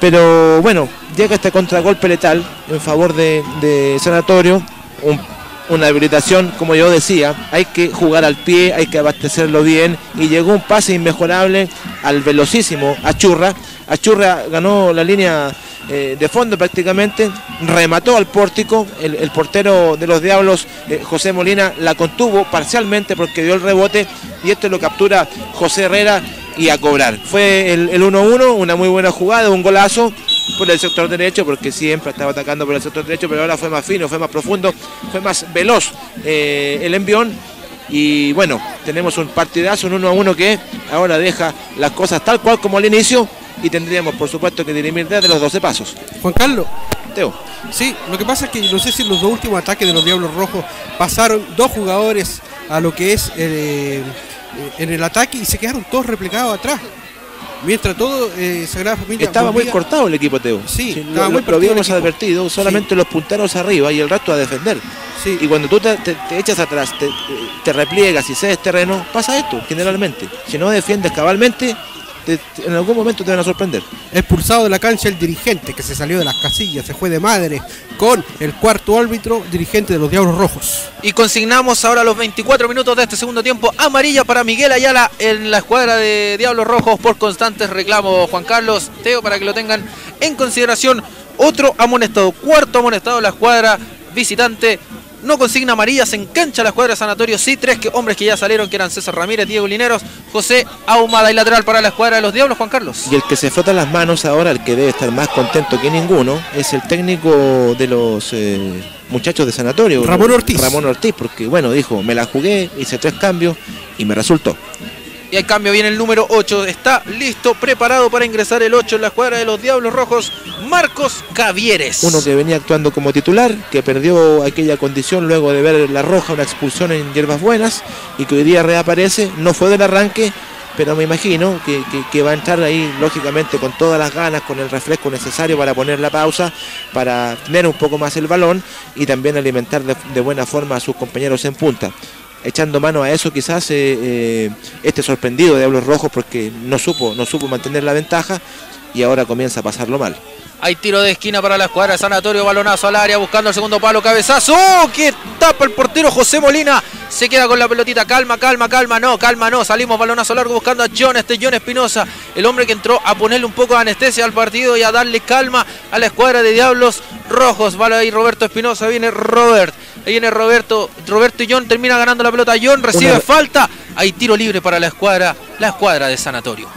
Pero bueno, llega este contragolpe letal en favor de, de Sanatorio, un- una habilitación, como yo decía, hay que jugar al pie, hay que abastecerlo bien y llegó un pase inmejorable al velocísimo Achurra. Achurra ganó la línea eh, de fondo prácticamente, remató al pórtico, el, portero de los Diablos, eh, José Molina, la contuvo parcialmente porque dio el rebote y esto lo captura José Herrera y a cobrar. Fue el el 1-1, una muy buena jugada, un golazo por el sector derecho, porque siempre estaba atacando por el sector derecho, pero ahora fue más fino, fue más profundo, fue más veloz eh, el envión. Y bueno, tenemos un partidazo, un 1 a 1 que ahora deja las cosas tal cual como al inicio y tendríamos por supuesto que dirimir desde los 12 pasos. Juan Carlos, Teo. sí, lo que pasa es que no sé si en los dos últimos ataques de los Diablos Rojos pasaron dos jugadores a lo que es eh, en el ataque y se quedaron todos replegados atrás. Mientras todo eh, Sagrada Familia Estaba muy cortado el equipo Teo. Sí, lo- estaba lo, muy lo habíamos advertido, solamente los punteros arriba y el resto a defender. Sí. Y cuando tú te, te- te echas atrás, te, te repliegas y cedes terreno, pasa esto, generalmente. Si no defiendes cabalmente, te- te- en algún momento te van a sorprender. expulsado de la cancha el dirigente que se salió de las casillas, se fue de madre con el cuarto árbitro dirigente de los Diablos Rojos. Y consignamos ahora los 24 minutos de este segundo tiempo. Amarilla para Miguel Ayala en la escuadra de Diablos Rojos por constantes reclamos. Juan Carlos, Teo, para que lo tengan en consideración. Otro amonestado, cuarto amonestado en la escuadra visitante. No consigna amarillas en cancha la escuadra de Sanatorio. Sí, tres que, hombres que ya salieron, que eran César Ramírez, Diego Lineros, José Ahumada y lateral para la escuadra de los Diablos, Juan Carlos. Y el que se frota las manos ahora, el que debe estar más contento que ninguno, es el técnico de los eh, muchachos de sanatorio. Ramón Ortiz. Ramón Ortiz, porque bueno, dijo, me la jugué, hice tres cambios y me resultó. Y al cambio viene el número 8. Está listo, preparado para ingresar el 8 en la escuadra de los Diablos Rojos. Marcos Cavieres. Uno que venía actuando como titular, que perdió aquella condición luego de ver la roja, una expulsión en Hierbas Buenas, y que hoy día reaparece, no fue del arranque, pero me imagino que, va a entrar ahí, lógicamente, con todas las ganas, con el refresco necesario para poner la pausa, para tener un poco más el balón y también alimentar de buena forma a sus compañeros en punta. Echando mano a eso, quizás eh, eh, este sorprendido Diablos Rojos porque no supo, no supo mantener la ventaja y ahora comienza a pasarlo mal. Hay tiro de esquina para la escuadra de Sanatorio. Balonazo al área buscando el segundo palo. Cabezazo. ¡Oh! Que tapa el portero José Molina. Se queda con la pelotita. Calma, calma, calma. No, calma, no. Salimos balonazo largo buscando a John. Este John Espinosa. El hombre que entró a ponerle un poco de anestesia al partido y a darle calma a la escuadra de Diablos Rojos. Vale ahí Roberto Espinosa. Viene Robert. Ahí viene Roberto. Roberto y John termina ganando la pelota. John recibe Una- falta. Hay tiro libre para la escuadra. La escuadra de Sanatorio.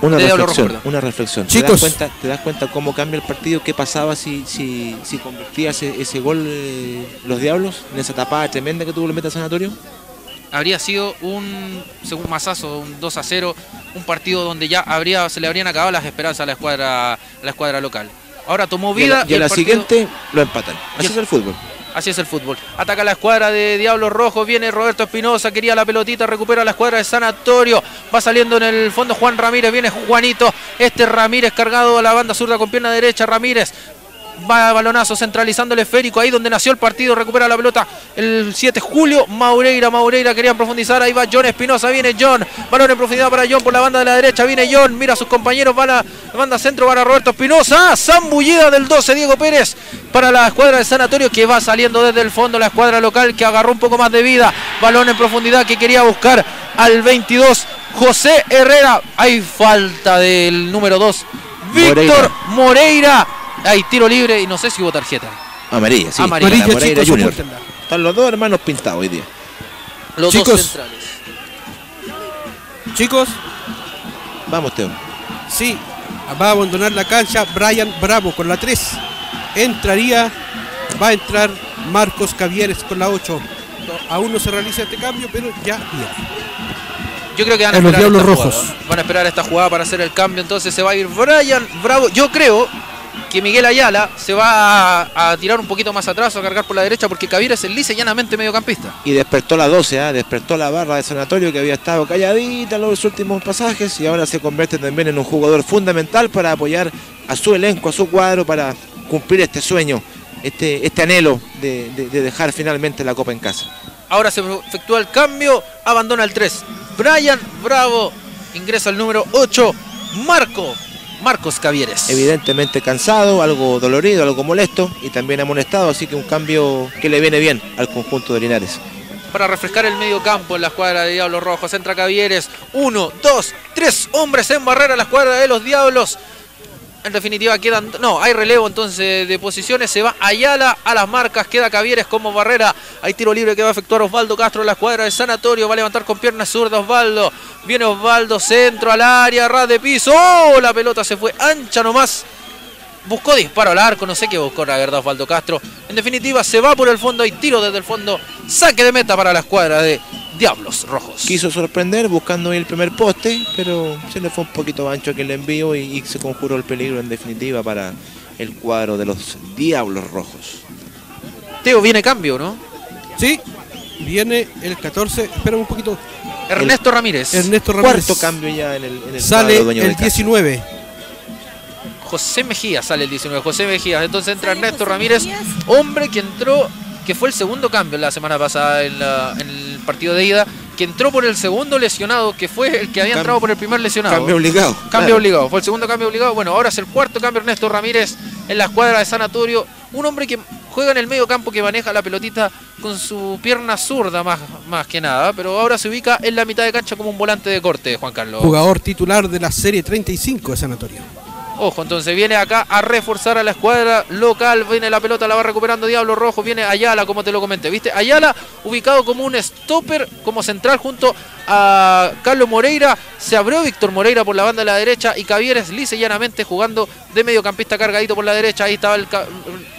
Una reflexión, Rojo, perdón. una reflexión. ¿Te Chicos. das, cuenta, ¿Te das cuenta cómo cambia el partido? ¿Qué pasaba si, si, si convertía ese, ese gol eh, los Diablos en esa tapada tremenda que tuvo el Meta Sanatorio? habría sido un según masazo, un 2 a 0, un partido donde ya habría, se le habrían acabado las esperanzas a la escuadra, a la escuadra local. Ahora tomó Y a vida la, y a el la partido- siguiente lo empatan. Así Y- es el fútbol. Así es el fútbol. Ataca la escuadra de Diablos Rojos. Viene Roberto Espinosa. Quería la pelotita. Recupera la escuadra de Sanatorio. Va saliendo en el fondo Juan Ramírez. Viene Juanito. Este Ramírez cargado a la banda zurda con pierna derecha. Ramírez. Va a balonazo centralizando el esférico. Ahí donde nació el partido. Recupera la pelota el 7 de julio. Maureira. Maureira querían profundizar. Ahí va John Espinosa. Viene John. Balón en profundidad para John por la banda de la derecha. Viene John. Mira a sus compañeros. Va la banda centro para Roberto Espinosa. Zambullida del 12. Diego Pérez para la escuadra de Sanatorio que va saliendo desde el fondo la escuadra local que agarró un poco más de vida. Balón en profundidad que quería buscar al 22 José Herrera. Hay falta del número 2 Víctor Moreira. Hay tiro libre y no sé si hubo tarjeta. Amarilla, sí. Amarilla. Amarilla, chicos, Junior. Están los dos hermanos pintados hoy día. Los Chicos. dos centrales. Chicos, Vamos, Teo. sí, va a abandonar la cancha Brian Bravo con la 3. Entraría, va a entrar Marcos Cavieres con la 8. Aún no se realiza este cambio, pero ya viene. Yo creo que van a, En los esperar Diablos esta Rojos. jugada. Van a esperar esta jugada para hacer el cambio. Entonces se va a ir Brian Bravo. Yo creo que Miguel Ayala se va a, a tirar un poquito más atrás o a cargar por la derecha porque Cavieres es lisa y llanamente mediocampista. Y despertó la 12, ¿ah? despertó la barra de Sanatorio que había estado calladita en los últimos pasajes y ahora se convierte también en un jugador fundamental para apoyar a su elenco, a su cuadro, para cumplir este sueño, este, este anhelo de, de- de dejar finalmente la Copa en casa. Ahora se efectúa el cambio, abandona el 3. Brian Bravo ingresa al número 8. Marco, Marcos Cavieres. Evidentemente cansado, algo dolorido, algo molesto y también amonestado, así que un cambio que le viene bien al conjunto de Linares. Para refrescar el medio campo en la escuadra de Diablos Rojos. Entra Cavieres. Uno, dos, tres hombres en barrera la escuadra de los Diablos. En definitiva quedan, no, hay relevo entonces de posiciones, se va Ayala a las marcas, queda Cavieres como barrera, hay tiro libre que va a efectuar Osvaldo Castro en la escuadra del Sanatorio, va a levantar con pierna zurda Osvaldo, viene Osvaldo, centro al área, ras de piso, ¡oh! la pelota se fue ancha nomás, buscó disparo al arco, no sé qué buscó la verdad Osvaldo Castro, en definitiva se va por el fondo, hay tiro desde el fondo, saque de meta para la escuadra de Diablos Rojos. Quiso sorprender buscando el primer poste, pero se le fue un poquito ancho aquel envío y, y se conjuró el peligro en definitiva para el cuadro de los Diablos Rojos. Teo, viene cambio, ¿no? Sí, viene el 14, espera un poquito. Ernesto Ramírez. Ernesto Ramírez. Cuarto cambio ya en el, en el Sale cuadro dueño de el casa. 19. José Mejía sale el 19. José Mejía. Entonces entra Ernesto Ramírez, hombre que entró, que fue el segundo cambio la semana pasada en, la- en partido de ida, que entró por el segundo lesionado, que fue el que había entrado por el primer lesionado. Cambio obligado. Cambio claro. obligado, fue el segundo cambio obligado. Bueno, ahora es el cuarto cambio Ernesto Ramírez en la escuadra de Sanatorio. Un hombre que juega en el medio campo, que maneja la pelotita con su pierna zurda más, más que nada, pero ahora se ubica en la mitad de cancha como un volante de corte, Juan Carlos. Jugador titular de la serie 35 de Sanatorio. Ojo, entonces viene acá a reforzar a la escuadra local. Viene la pelota, la va recuperando Diablo Rojo. Viene Ayala, como te lo comenté. ¿Viste? Ayala ubicado como un stopper, como central junto a Carlos Moreira. Se abrió Víctor Moreira por la banda de la derecha y Cavieres y llanamente jugando de mediocampista cargadito por la derecha. Ahí estaba el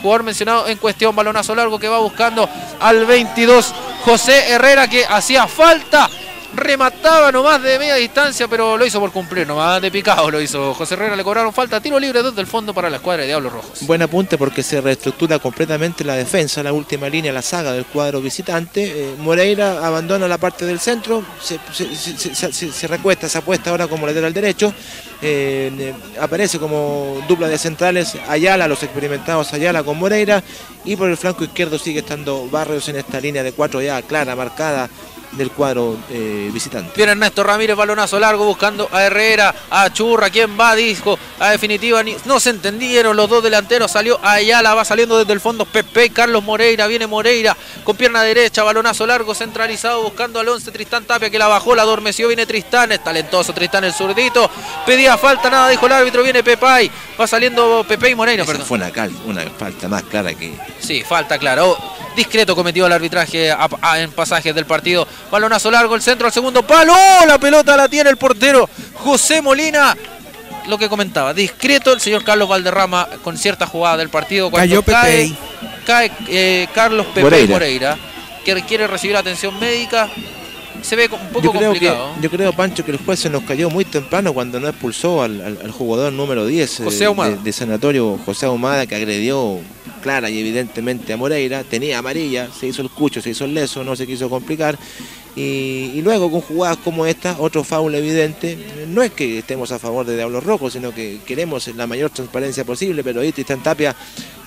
jugador mencionado en cuestión. Balonazo largo que va buscando al 22 José Herrera que hacía falta. Remataba nomás de media distancia, pero lo hizo por cumplir, nomás de picado lo hizo. José Herrera le cobraron falta, tiro libre desde el fondo para la escuadra de Diablos Rojos. Buen apunte porque se reestructura completamente la defensa, la última línea, la saga del cuadro visitante. Eh, Moreira abandona la parte del centro, se, recuesta, se apuesta ahora como lateral derecho. Eh, eh, aparece como dupla de centrales Ayala, los experimentados Ayala con Moreira. Y por el flanco izquierdo sigue estando Barrios en esta línea de cuatro ya clara, marcada del cuadro eh, visitante. Viene Ernesto Ramírez, balonazo largo buscando a Herrera, a Churra, ¿quién va? Dijo, a definitiva, ni- no se entendieron los dos delanteros, salió Ayala, va saliendo desde el fondo Pepe, Carlos Moreira, viene Moreira con pierna derecha, balonazo largo, centralizado, buscando al 11 Tristán Tapia que la bajó, la adormeció, viene Tristán, es talentoso Tristán el zurdito, pedía falta, nada, dijo el árbitro, viene Pepay, va saliendo Pepe y Moreira, Esa perdón. fue una, cal- una falta más clara que Sí, falta claro. Discreto cometido el arbitraje a- a- en pasajes del partido. Balonazo largo, el centro al segundo palo. ¡Oh! La pelota la tiene el portero José Molina. Lo que comentaba, discreto el señor Carlos Valderrama con cierta jugada del partido. Cuando Cayó cae, Pepe. cae eh, Carlos Pepe Moreira. Moreira. que requiere recibir atención médica. Se ve un poco yo creo complicado. Que, yo creo, Pancho, que el juez se nos cayó muy temprano cuando no expulsó al, al- al jugador número 10 eh, José de, de Sanatorio, José Ahumada, que agredió clara y evidentemente a Moreira. Tenía amarilla, se hizo el cucho, se hizo el leso, no se quiso complicar. Y, y luego con jugadas como esta, otro foul evidente. No es que estemos a favor de Diablos Rojos, sino que queremos la mayor transparencia posible, pero ahí Tristan Tapia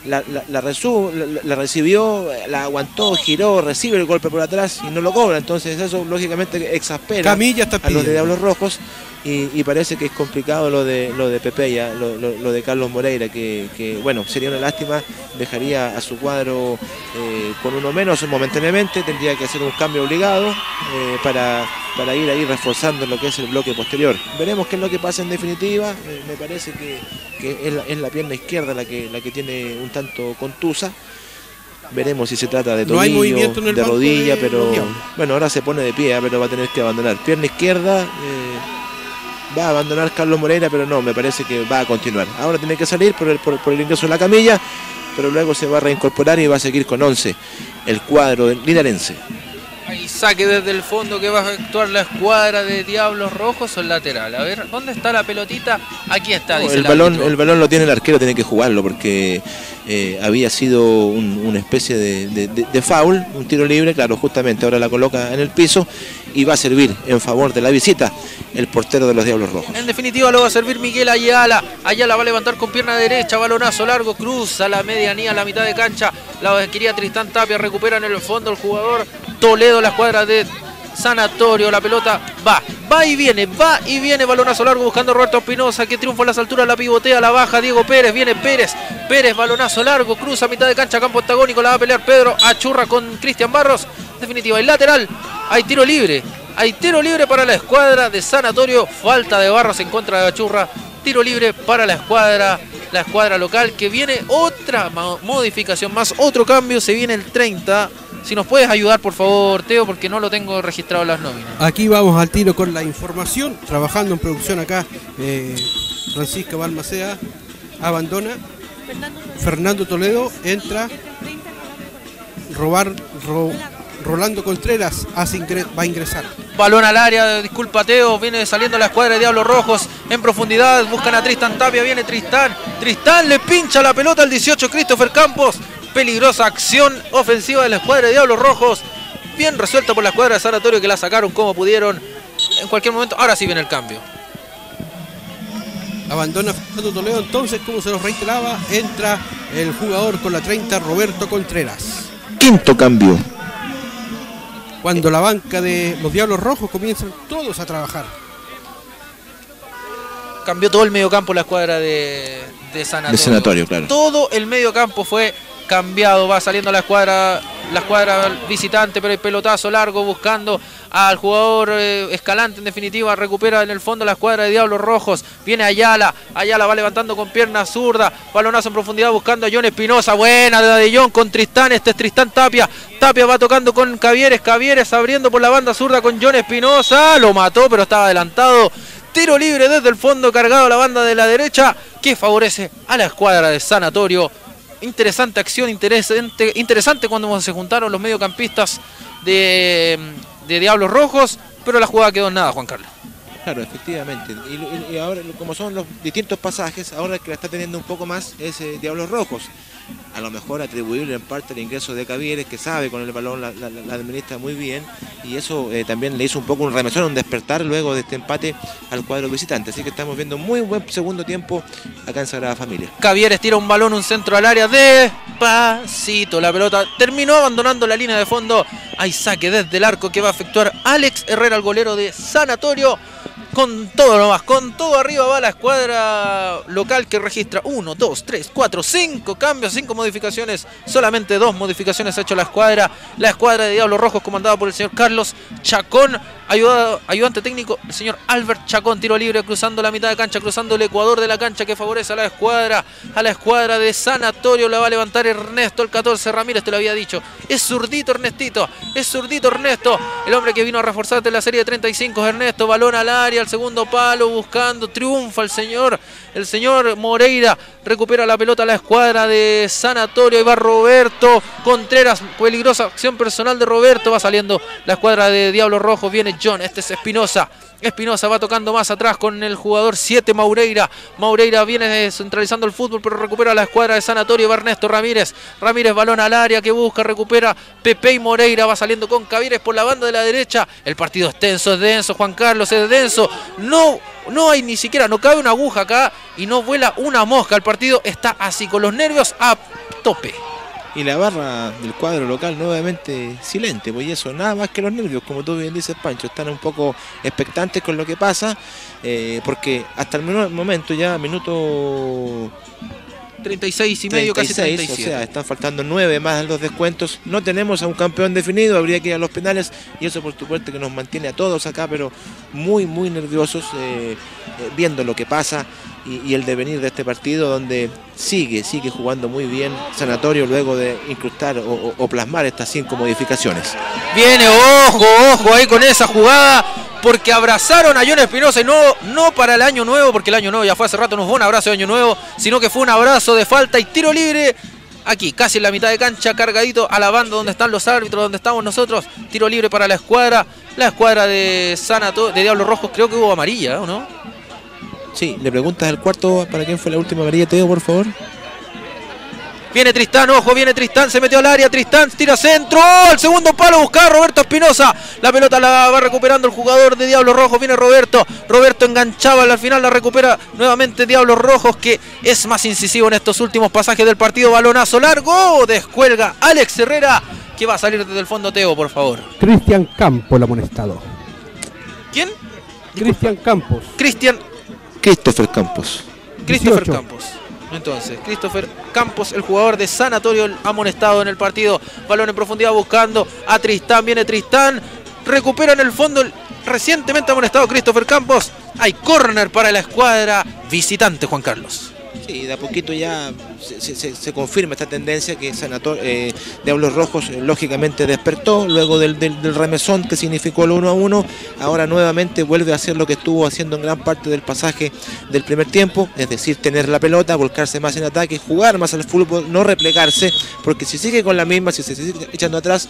la, la- la resu- la- recibió, la aguantó, giró, recibe el golpe por atrás y no lo cobra. Entonces eso lógicamente exaspera Camilla está a los de. Diablos Rojos y, y parece que es complicado lo de lo de Pepe, ya, lo, lo- lo de Carlos Moreira, que, que, bueno, sería una lástima, dejaría a su cuadro eh, con uno menos momentáneamente, tendría que hacer un cambio obligado eh, para, para ir ahí reforzando lo que es el bloque posterior. Veremos qué es lo que pasa en definitiva, eh, me parece que, que es, la, es la pierna izquierda la que, la que tiene un tanto contusa. Veremos si se trata de tobillo, de rodilla, de pero bueno, ahora se pone de pie, ¿eh? pero va a tener que abandonar. Pierna izquierda, eh, va a abandonar Carlos Moreira, pero no, me parece que va a continuar. Ahora tiene que salir por el, por, por el ingreso de la camilla, pero luego se va a reincorporar y va a seguir con 11 el cuadro linarense. Ahí saque desde el fondo que va a efectuar la escuadra de Diablos Rojos o el lateral. A ver, ¿dónde está la pelotita? Aquí está, No, dice el, balón, el balón lo tiene el arquero, tiene que jugarlo porque eh, había sido un- una especie de foul, un tiro libre, claro, justamente ahora la coloca en el piso y va a servir en favor de la visita el portero de los Diablos Rojos. En definitiva lo va a servir Miguel Ayala. Ayala va a levantar con pierna derecha, balonazo largo, cruza la medianía, la mitad de cancha. La quería Tristán Tapia, recupera en el fondo el jugador Toledo, la escuadra de Sanatorio. La pelota va, va y viene, va y viene. Balonazo largo buscando Roberto Espinosa, que triunfa a las alturas, la pivotea, la baja Diego Pérez. Viene Pérez, Pérez, balonazo largo, cruza mitad de cancha, campo antagónico. La va a pelear Pedro, achurra con Cristian Barros. En definitiva, el lateral, hay tiro libre. Hay tiro libre para la escuadra de Sanatorio. Falta de Barros en contra de Achurra. Tiro libre para la escuadra, la escuadra local. Que viene otra mo- modificación más, otro cambio. Se viene el 30. Si nos puedes ayudar, por favor, Teo, porque no lo tengo registrado en las nóminas. Aquí vamos al tiro con la información. Trabajando en producción acá, eh, Francisca Balmacea abandona. Fernando Toledo entra. Robar, Ro- Rolando Contreras hace ingre- va a ingresar. Balón al área, disculpa Teo, viene saliendo la escuadra de Diablos Rojos en profundidad, buscan a Tristan Tapia, viene Tristán, Tristán le pincha la pelota al 18 Christopher Campos, peligrosa acción ofensiva de la escuadra de Diablos Rojos, bien resuelta por la escuadra de Sanatorio que la sacaron como pudieron en cualquier momento, ahora sí viene el cambio. Abandona Fernando Toledo. Entonces, como se nos reiteraba, entra el jugador con la 30, Roberto Contreras. Quinto cambio. Cuando la banca de los Diablos Rojos comienzan todos a trabajar. Cambió todo el mediocampo la escuadra de, de Sanatorio. De Sanatorio, claro. Todo el mediocampo fue cambiado. Va saliendo la escuadra, la escuadra visitante, pero el pelotazo largo buscando al jugador eh, Escalante. En definitiva, recupera en el fondo la escuadra de Diablos Rojos. Viene Ayala. Ayala va levantando con pierna zurda. Balonazo en profundidad buscando a John Espinosa. Buena de la de John con Tristán. Este es Tristán Tapia. Tapia va tocando con Cavieres. Cavieres abriendo por la banda zurda con John Espinosa. Lo mató, pero estaba adelantado. Tiro libre desde el fondo, cargado a la banda de la derecha, que favorece a la escuadra de Sanatorio. Interesante acción, interesante, interesante cuando se juntaron los mediocampistas de, de Diablos Rojos, pero la jugada quedó en nada, Juan Carlos. Claro, efectivamente. Y, ahora, como son los distintos pasajes, ahora el que la está teniendo un poco más es eh, Diablos Rojos. A lo mejor atribuirle en parte el ingreso de Cavieres, que sabe con el balón, la administra muy bien. Y eso eh, también le hizo un poco un remesón, un despertar luego de este empate al cuadro visitante. Así que estamos viendo muy buen segundo tiempo acá en Sagrada Familia. Cavieres tira un balón, un centro al área, despacito. La pelota terminó abandonando la línea de fondo. Hay saque desde el arco que va a efectuar Alex Herrera, el golero de Sanatorio. Con todo nomás, con todo arriba va la escuadra local que registra 1, 2, 3, 4, 5 cambios, 5 modificaciones. Solamente dos modificaciones ha hecho la escuadra. La escuadra de Diablos Rojos comandada por el señor Carlos Chacón. Ayudado, ayudante técnico, el señor Albert Chacón, tiro libre cruzando la mitad de cancha, cruzando el ecuador de la cancha que favorece a la escuadra, a la escuadra de Sanatorio, la va a levantar Ernesto, el 14 Ramírez, te lo había dicho. Es zurdito Ernestito, es zurdito Ernesto, el hombre que vino a reforzarte en la serie de 35 Ernesto, balón al área, al segundo palo, buscando, triunfa el señor, el señor Moreira, recupera la pelota la escuadra de Sanatorio, y va Roberto Contreras, peligrosa acción personal de Roberto, va saliendo la escuadra de Diablo Rojo, viene John, este es Espinosa. Espinosa va tocando más atrás con el jugador 7 Maureira. Maureira viene centralizando el fútbol, pero recupera la escuadra de Sanatorio. Va Ernesto Ramírez. Ramírez balón al área que busca, recupera Pepe y Moreira. Va saliendo con Cavieres por la banda de la derecha. El partido es tenso, es denso. Juan Carlos es denso. No, no hay ni siquiera, no cabe una aguja acá y no vuela una mosca. El partido está así, con los nervios a tope. Y la barra del cuadro local nuevamente silente, pues y eso, nada más que los nervios, como tú bien dices, Pancho, están un poco expectantes con lo que pasa, eh, porque hasta el momento ya, minuto 36 y medio, casi 36, 37. o sea, están faltando 9 más los descuentos, no tenemos a un campeón definido, habría que ir a los penales, y eso por supuesto que nos mantiene a todos acá, pero muy, muy nerviosos, eh, eh, viendo lo que pasa y, el devenir de este partido, donde sigue, sigue jugando muy bien Sanatorio luego de incrustar o plasmar estas cinco modificaciones. Viene, ojo, ojo ahí con esa jugada, porque abrazaron a John Espinosa y no, no para el año nuevo, porque el año nuevo ya fue hace rato, no fue un abrazo de año nuevo, sino que fue un abrazo de falta y tiro libre aquí, casi en la mitad de cancha, cargadito a la banda donde están los árbitros, donde estamos nosotros. Tiro libre para la escuadra. La escuadra de Sanato, de Diablos Rojos, creo que hubo amarilla, ¿o no? Sí, le preguntas al cuarto para quién fue la última amarilla, Teo, por favor. Viene Tristán, ojo, viene Tristán, se metió al área, Tristán tira centro, el segundo palo buscaba Roberto Espinosa. La pelota la va recuperando el jugador de Diablos Rojos, viene Roberto. Roberto enganchaba, al final la recupera nuevamente Diablos Rojos, que es más incisivo en estos últimos pasajes del partido. Balonazo largo, descuelga Alex Herrera, que va a salir desde el fondo Teo, por favor. Cristian Campos, el amonestado. ¿Quién? Cristian Campos. Cristian. Christopher Campos. Christopher 18. Campos. Entonces, Christopher Campos, el jugador de Sanatorio, el amonestado en el partido. Balón en profundidad buscando a Tristán. Viene Tristán. Recupera en el fondo el recientemente amonestado Christopher Campos. Hay corner para la escuadra visitante, Juan Carlos. Sí, de a poquito ya se, confirma esta tendencia que Sanator, eh, Diablos Rojos eh, lógicamente despertó luego del, del- del remesón que significó el 1 a 1. Ahora nuevamente vuelve a hacer lo que estuvo haciendo en gran parte del pasaje del primer tiempo, es decir, tener la pelota, volcarse más en ataque, jugar más al fútbol, no replegarse, porque si sigue con la misma, si se sigue echando atrás,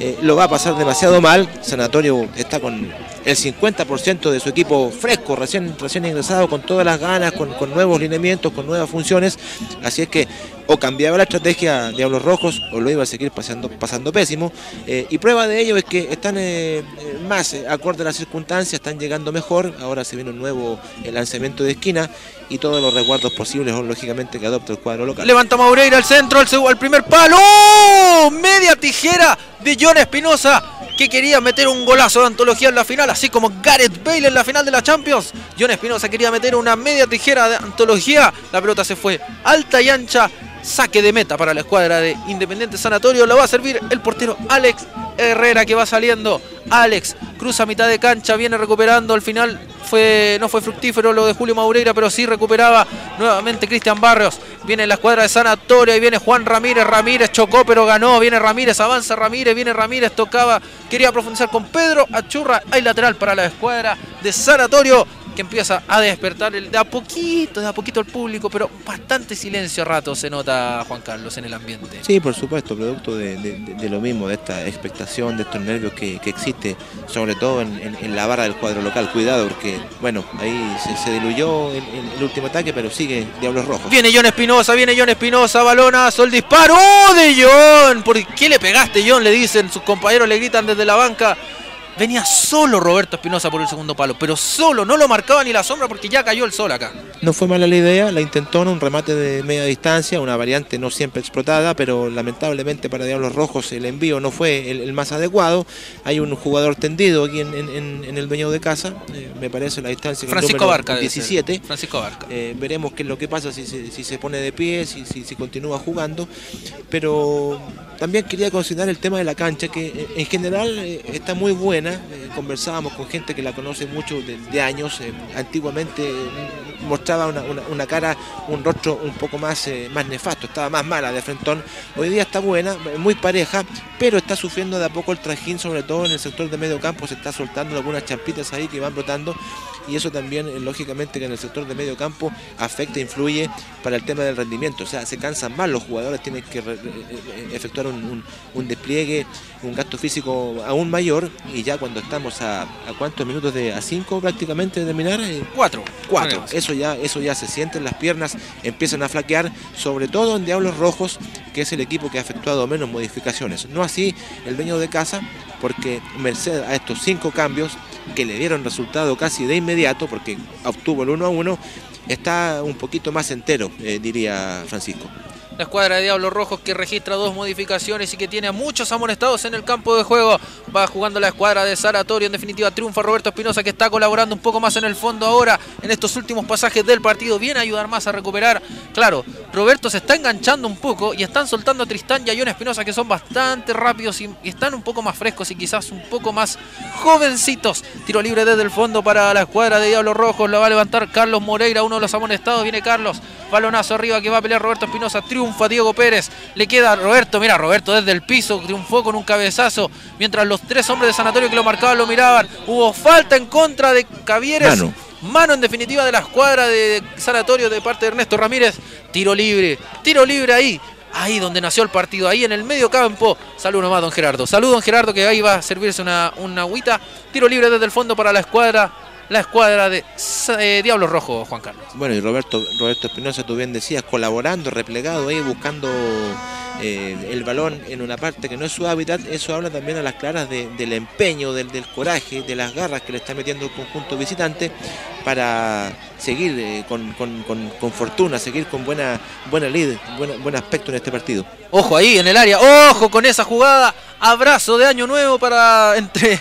eh, lo va a pasar demasiado mal. Sanatorio está con el 50% de su equipo fresco, recién, recién ingresado, con todas las ganas, con, con nuevos lineamientos, con nuevas funciones. Así es que o cambiaba la estrategia Diablos Rojos o lo iba a seguir pasando, pasando pésimo. Eh, y prueba de ello es que están eh, eh, más acorde a las circunstancias, están llegando mejor. Ahora se viene un nuevo lanzamiento de esquina y todos los resguardos posibles, lógicamente, que adopta el cuadro local. Levanta Maureira al centro, al, al primer palo. ¡Oh! Media tijera de John Espinosa que quería meter un golazo de antología en la final, así como Gareth Bale en la final de la Champions. John Espinosa quería meter una media tijera de antología. La pelota se fue alta y ancha. Saque de meta para la escuadra de Independiente Sanatorio. Lo va a servir el portero Alex Herrera que va saliendo. Alex cruza mitad de cancha, viene recuperando. Al final fue, no fue fructífero lo de Julio Maureira, pero sí recuperaba nuevamente Cristian Barrios. Viene la escuadra de Sanatorio y viene Juan Ramírez. Ramírez chocó, pero ganó. Viene Ramírez, avanza Ramírez, viene Ramírez, tocaba. Quería profundizar con Pedro Achurra. Hay lateral para la escuadra de Sanatorio que empieza a despertar el- de a poquito, de a poquito el público, pero bastante silencio a rato se nota Juan Carlos en el ambiente. Sí, por supuesto, producto de, de- lo mismo, de esta expectación, de estos nervios que, que existe, sobre todo en, en- en la barra del cuadro local. Cuidado, porque, bueno, ahí se, se diluyó el último ataque, pero sigue Diablos Rojos. Viene John Espinosa, viene John Espinosa, balonazo, el disparo ¡Oh, de John. ¿Por qué le pegaste, John? Le dicen, sus compañeros le gritan desde la banca. Venía solo Roberto Espinosa por el segundo palo, pero solo, no lo marcaba ni la sombra porque ya cayó el sol acá. No fue mala la idea, la intentó en un remate de media distancia, una variante no siempre explotada, pero lamentablemente para Diablos Rojos el envío no fue el, el más adecuado. Hay un jugador tendido aquí en, en- en- en el dueño de casa, eh, me parece la distancia Francisco Barca. debe ser. 17. Francisco Barca. Eh, veremos qué es lo que pasa si se, si se pone de pie, si, si- si continúa jugando. Pero también quería considerar el tema de la cancha, que eh, en general eh, está muy buena. Eh, conversábamos con gente que la conoce mucho de, años. antiguamente eh, mostraba una, una- cara, un rostro un poco más, más nefasto, estaba más mala de frentón. Hoy día está buena, muy pareja, pero está sufriendo de a poco el trajín, sobre todo en el sector de medio campo. Se está soltando algunas champitas ahí que van brotando y eso también lógicamente que en el sector de medio campo afecta, influye para el tema del rendimiento, o sea, se cansan más los jugadores, tienen que efectuar un, un- un despliegue, un gasto físico aún mayor y ya cuando estamos a, a cuántos minutos de a cinco prácticamente de terminar, eh, Cuatro. cuatro. Eso ya, eso ya se siente, las piernas empiezan a flaquear, sobre todo en Diablos Rojos, que es el equipo que ha efectuado menos modificaciones. No así el dueño de casa, porque merced a estos cinco cambios que le dieron resultado casi de inmediato, porque obtuvo el 1 a 1, está un poquito más entero, eh, diría Francisco. La escuadra de Diablos Rojos que registra dos modificaciones y que tiene a muchos amonestados en el campo de juego. Va jugando la escuadra de Saratorio. En definitiva, triunfa Roberto Espinosa que está colaborando un poco más en el fondo ahora en estos últimos pasajes del partido. Viene a ayudar más a recuperar. Claro, Roberto se está enganchando un poco y están soltando a Tristán y a John Espinosa que son bastante rápidos y, están un poco más frescos y quizás un poco más jovencitos. Tiro libre desde el fondo para la escuadra de Diablos Rojos. La va a levantar Carlos Moreira, uno de los amonestados. Viene Carlos. Balonazo arriba que va a pelear Roberto Espinosa. Diego Pérez. Le queda a Roberto. Mira, Roberto desde el piso triunfó con un cabezazo. Mientras los tres hombres de Sanatorio que lo marcaban lo miraban. Hubo falta en contra de Cavieres. Mano. Mano en definitiva de la escuadra de Sanatorio de parte de Ernesto Ramírez. Tiro libre. Tiro libre ahí. ahí donde nació el partido, ahí en el medio campo. Saludo nomás, don Gerardo. Saludo, don Gerardo, que ahí va a servirse una, una agüita. Tiro libre desde el fondo para la escuadra. La escuadra de eh, Diablos Rojo, Juan Carlos. Bueno, y Roberto Roberto Espinosa, tú bien decías, colaborando, replegado ahí, buscando eh, el balón en una parte que no es su hábitat. Eso habla también a las claras de- del empeño, del, del coraje, de las garras que le está metiendo el conjunto visitante para seguir eh, con, con- con- con fortuna, seguir con buena, buena lead, buena- buen aspecto en este partido. Ojo ahí en el área, ojo con esa jugada. Abrazo de año nuevo para entre,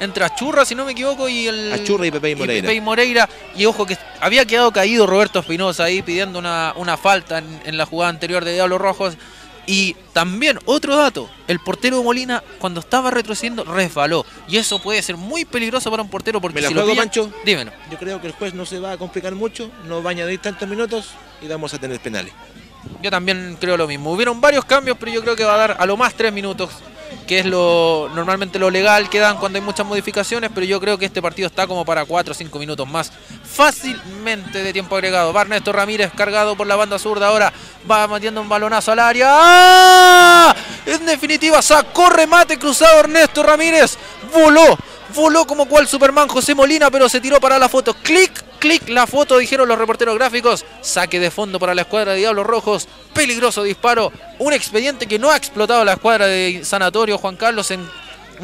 entre Achurra, si no me equivoco, y el. Achurra y Pepe y Moreira. Pepe y Moreira. Y ojo que había quedado caído Roberto Espinosa ahí pidiendo una, una falta en, en la jugada anterior de Diablos Rojos. Y también, otro dato, el portero de Molina cuando estaba retrocediendo resbaló. Y eso puede ser muy peligroso para un portero porque ¿Me la si lo juego, pillan- Pancho? Dímelo. Yo creo que el juez no se va a complicar mucho, no va a añadir tantos minutos y vamos a tener penales. Yo también creo lo mismo. Hubieron varios cambios, pero yo creo que va a dar a lo más tres minutos, que es lo normalmente lo legal que dan cuando hay muchas modificaciones, pero yo creo que este partido está como para cuatro o cinco minutos más. Fácilmente de tiempo agregado. Va Ernesto Ramírez cargado por la banda zurda. Ahora va metiendo un balonazo al área. ¡Ah! En definitiva, sacó remate cruzado Ernesto Ramírez. Voló. Voló como cual Superman José Molina, pero se tiró para la foto. Clic, clic, la foto, dijeron los reporteros gráficos. Saque de fondo para la escuadra de Diablos Rojos. Peligroso disparo. Un expediente que no ha explotado la escuadra de Sanatorio Juan Carlos en,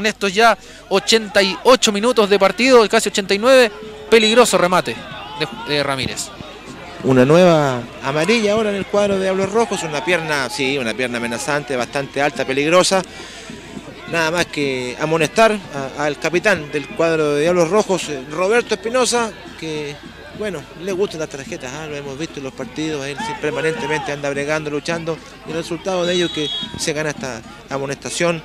estos ya 88 minutos de partido, casi 89. Peligroso remate de, de Ramírez. Una nueva amarilla ahora en el cuadro de Diablos Rojos, una pierna, sí, una pierna amenazante, bastante alta, peligrosa. Nada más que amonestar al capitán del cuadro de Diablos Rojos, eh, Roberto Espinosa, que, bueno, le gustan las tarjetas, ah, lo hemos visto en los partidos, él permanentemente anda bregando, luchando, y el resultado de ello es que se gana esta amonestación,